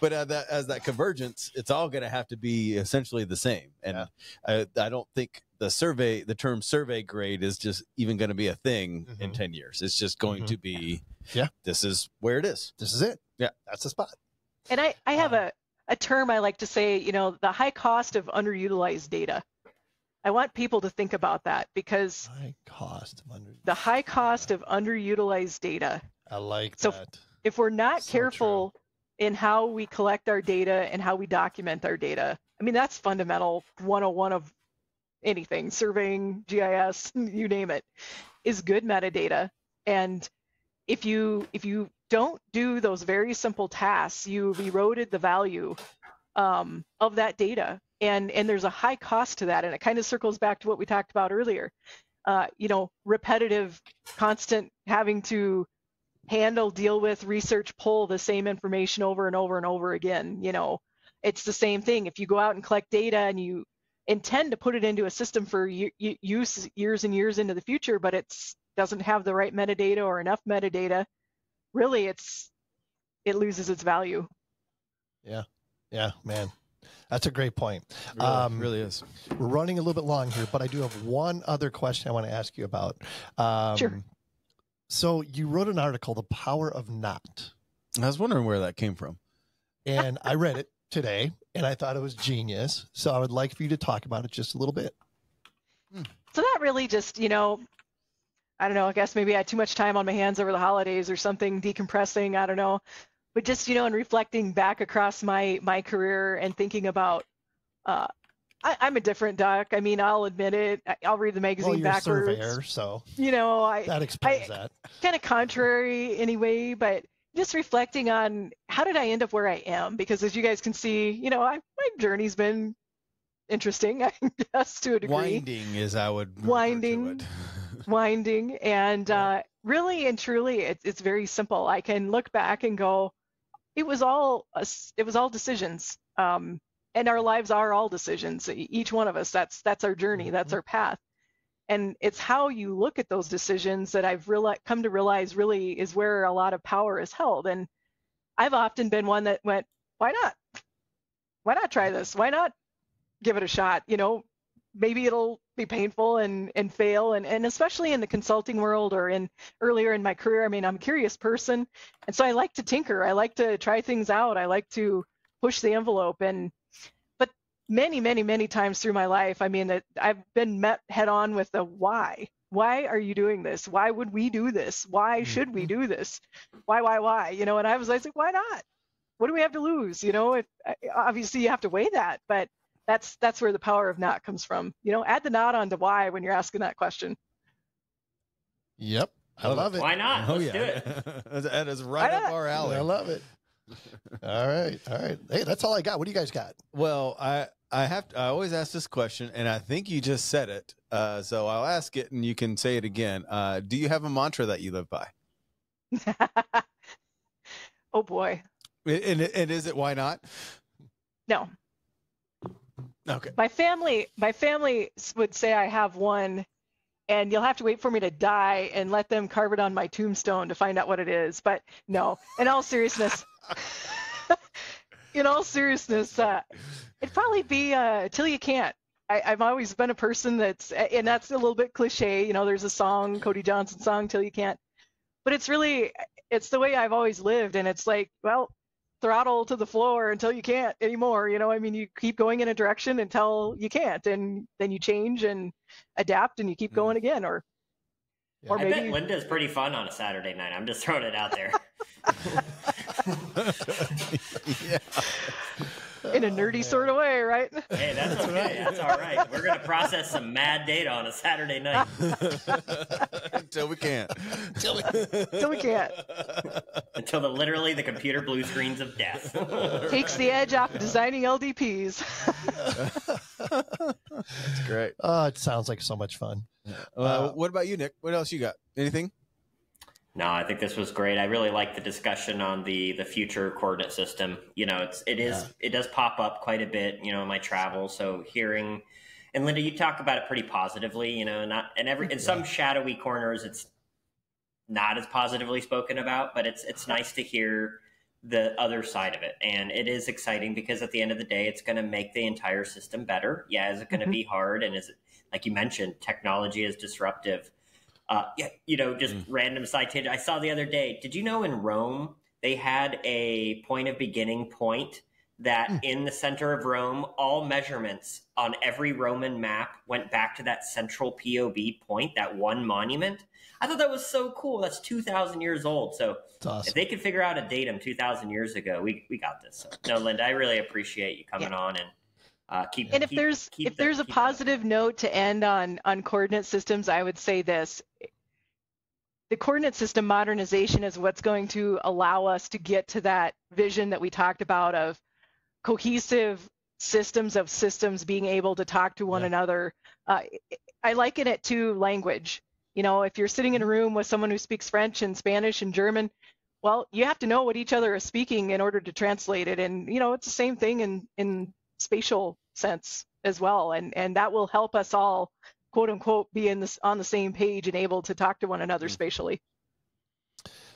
But uh, that as that convergence, it's all going to have to be essentially the same. And yeah. I I don't think the survey the term survey grade is just even going to be a thing mm-hmm. in 10 years. It's just going mm-hmm. to be yeah. this is where it is. This is it. Yeah. That's the spot. And i i have uh, a a term i like to say you know the high cost of underutilized data. I want people to think about that because high cost of under the high cost of underutilized data. I like so that. if we're not so careful true. in how we collect our data and how we document our data i mean that's fundamental 101 of anything, surveying, GIS, you name it, is good metadata. And if you if you don't do those very simple tasks, you've eroded the value um, of that data. And and there's a high cost to that. And it kind of circles back to what we talked about earlier. Uh, you know, repetitive, constant having to handle, deal with, research, pull the same information over and over and over again. You know, it's the same thing. If you go out and collect data and you intend to put it into a system for use years and years into the future, but it doesn't have the right metadata or enough metadata, really it's it loses its value. Yeah, yeah, man. That's a great point. Really, um, really is. We're running a little bit long here, but I do have one other question I want to ask you about. Um, sure. So you wrote an article, "The Power of Not." I was wondering where that came from, and I read it today, and I thought it was genius. So I would like for you to talk about it just a little bit. So that really just, you know, I don't know, I guess maybe I had too much time on my hands over the holidays or something, decompressing, I don't know. But just, you know, and reflecting back across my my career and thinking about uh, I, am a different duck. I mean, I'll admit it. I'll read the magazine well, you're backwards. A surveyor, so you know, I that explains I, that. Kind of contrary, anyway. But just reflecting on how did I end up where I am? Because as you guys can see, you know, I, my journey's been interesting, I guess, to a degree. Winding, as I would winding, winding, and yeah. uh, really and truly, it, it's very simple. I can look back and go, it was all it was all decisions, um, and our lives are all decisions. Each one of us, that's that's our journey, mm-hmm. that's our path and it's how you look at those decisions that I've reali- come to realize really is where a lot of power is held. And I've often been one that went, why not? Why not try this? Why not give it a shot. You know, maybe it'll be painful and and fail and and especially in the consulting world or in earlier in my career i mean i'm a curious person and so i like to tinker i like to try things out i like to push the envelope and many many many times through my life i mean that i've been met head on with the why why are you doing this why would we do this why mm-hmm. should we do this why why why you know and i was like why not what do we have to lose you know if obviously you have to weigh that but that's that's where the power of not comes from. You know, add the not onto why when you're asking that question. Yep. I love it. Why not? Oh Let's yeah, do it. that is right Why up our alley. I love it. All right. All right. Hey, that's all I got. What do you guys got? Well, I I have to, I always ask this question, and I think you just said it. Uh, so I'll ask it, and you can say it again. Uh, do you have a mantra that you live by? oh boy. And, and is it why not? No. Okay. My family my family would say I have one and you'll have to wait for me to die and let them carve it on my tombstone to find out what it is. But no, in all seriousness, in all seriousness, uh, it'd probably be uh, till you can't. I, I've always been a person that's, and that's a little bit cliche. You know, there's a song, Cody Johnson song, "Till You Can't," but it's really, it's the way I've always lived, and it's like, well, throttle to the floor until you can't anymore. You know, I mean, you keep going in a direction until you can't, and then you change and adapt, and you keep going again. Or, or I bet maybe Linda's pretty fun on a Saturday night. I'm just throwing it out there. yeah. in a nerdy sort of way, right? Hey, that's okay. That's all right. We're gonna process some mad data on a Saturday night. Until we can't. Until we can't. Until the literally the computer blue screens of death. Takes the edge off of designing LDPs. That's great. Oh, it sounds like so much fun. Uh, what about you, Nik? What else you got? Anything? No, I think this was great. I really like the discussion on the the future coordinate system. You know, it's it is it does pop up quite a bit. You know, in my travels. So hearing and Linda, you talk about it pretty positively. You know, not and every in some shadowy corners, it's not as positively spoken about, but it's it's nice to hear the other side of it, and it is exciting because at the end of the day, it's going to make the entire system better. Yeah, is it going to Mhm. be hard? And is it like you mentioned, technology is disruptive. Uh, yeah, you know, just random side tangent. I saw the other day. Did you know in Rome they had a point of beginning point that in the center of Rome, all measurements on every Roman map went back to that central POB point, that one monument. I thought that was so cool. That's two thousand years old. So awesome. if they could figure out a datum two thousand years ago, we we got this. So, no, Linda, I really appreciate you coming on and uh, keep. And if keep- there's keep if the- there's a keep that positive note to end on on coordinate systems, I would say this. The coordinate system modernization is what's going to allow us to get to that vision that we talked about of cohesive systems of systems being able to talk to one Yeah. another. Uh, I liken it to language. You know, if you're sitting in a room with someone who speaks French and Spanish and German, well, you have to know what each other is speaking in order to translate it. And you know, it's the same thing in in spatial sense as well, and and that will help us all, quote unquote, be in this on the same page and able to talk to one another spatially.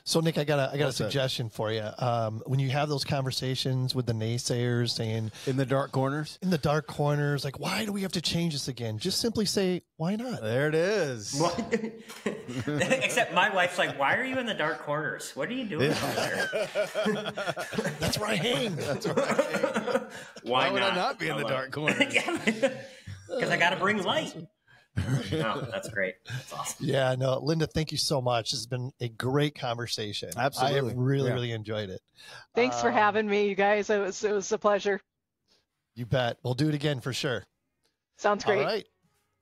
So Nik, I got a I got Well a said. suggestion for you. Um, when you have those conversations with the naysayers saying In the dark corners? in the dark corners, like, why do we have to change this again? Just simply say, why not? There it is. Except my wife's like, "Why are you in the dark corners? What are you doing over there? That's where I hang. That's right. Why, Why would I not be in the dark corners? Because I got to bring light. No, that's great. That's awesome. Yeah, no, Linda, thank you so much. This has been a great conversation. I Absolutely. have really, Yeah. really enjoyed it. Thanks for Um, having me, you guys. It was it was a pleasure. You bet. We'll do it again for sure. Sounds great. All right.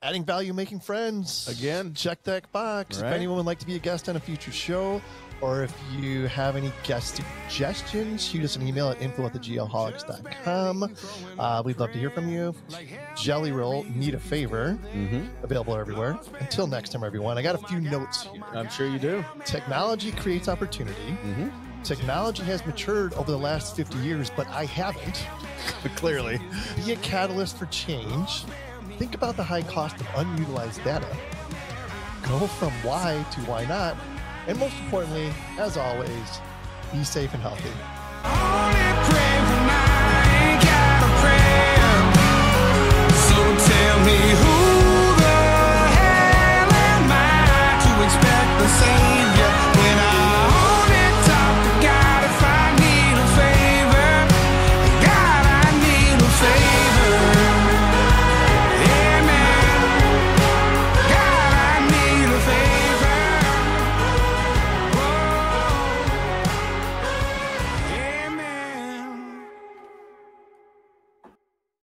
Adding value, making friends. Again. check that box. Right. If anyone would like to be a guest on a future show, or if you have any guest suggestions, shoot us an email at info at. Uh, we'd love to hear from you. Jelly Roll, need a favor. Mm-hmm. Available everywhere. Until next time, everyone, I got a few notes here. I'm sure you do. Technology creates opportunity. Mm-hmm. Technology has matured over the last 50 years, but I haven't. Clearly. Be a catalyst for change. Think about the high cost of unutilized data. Go from why to why not. And most importantly, as always, be safe and healthy.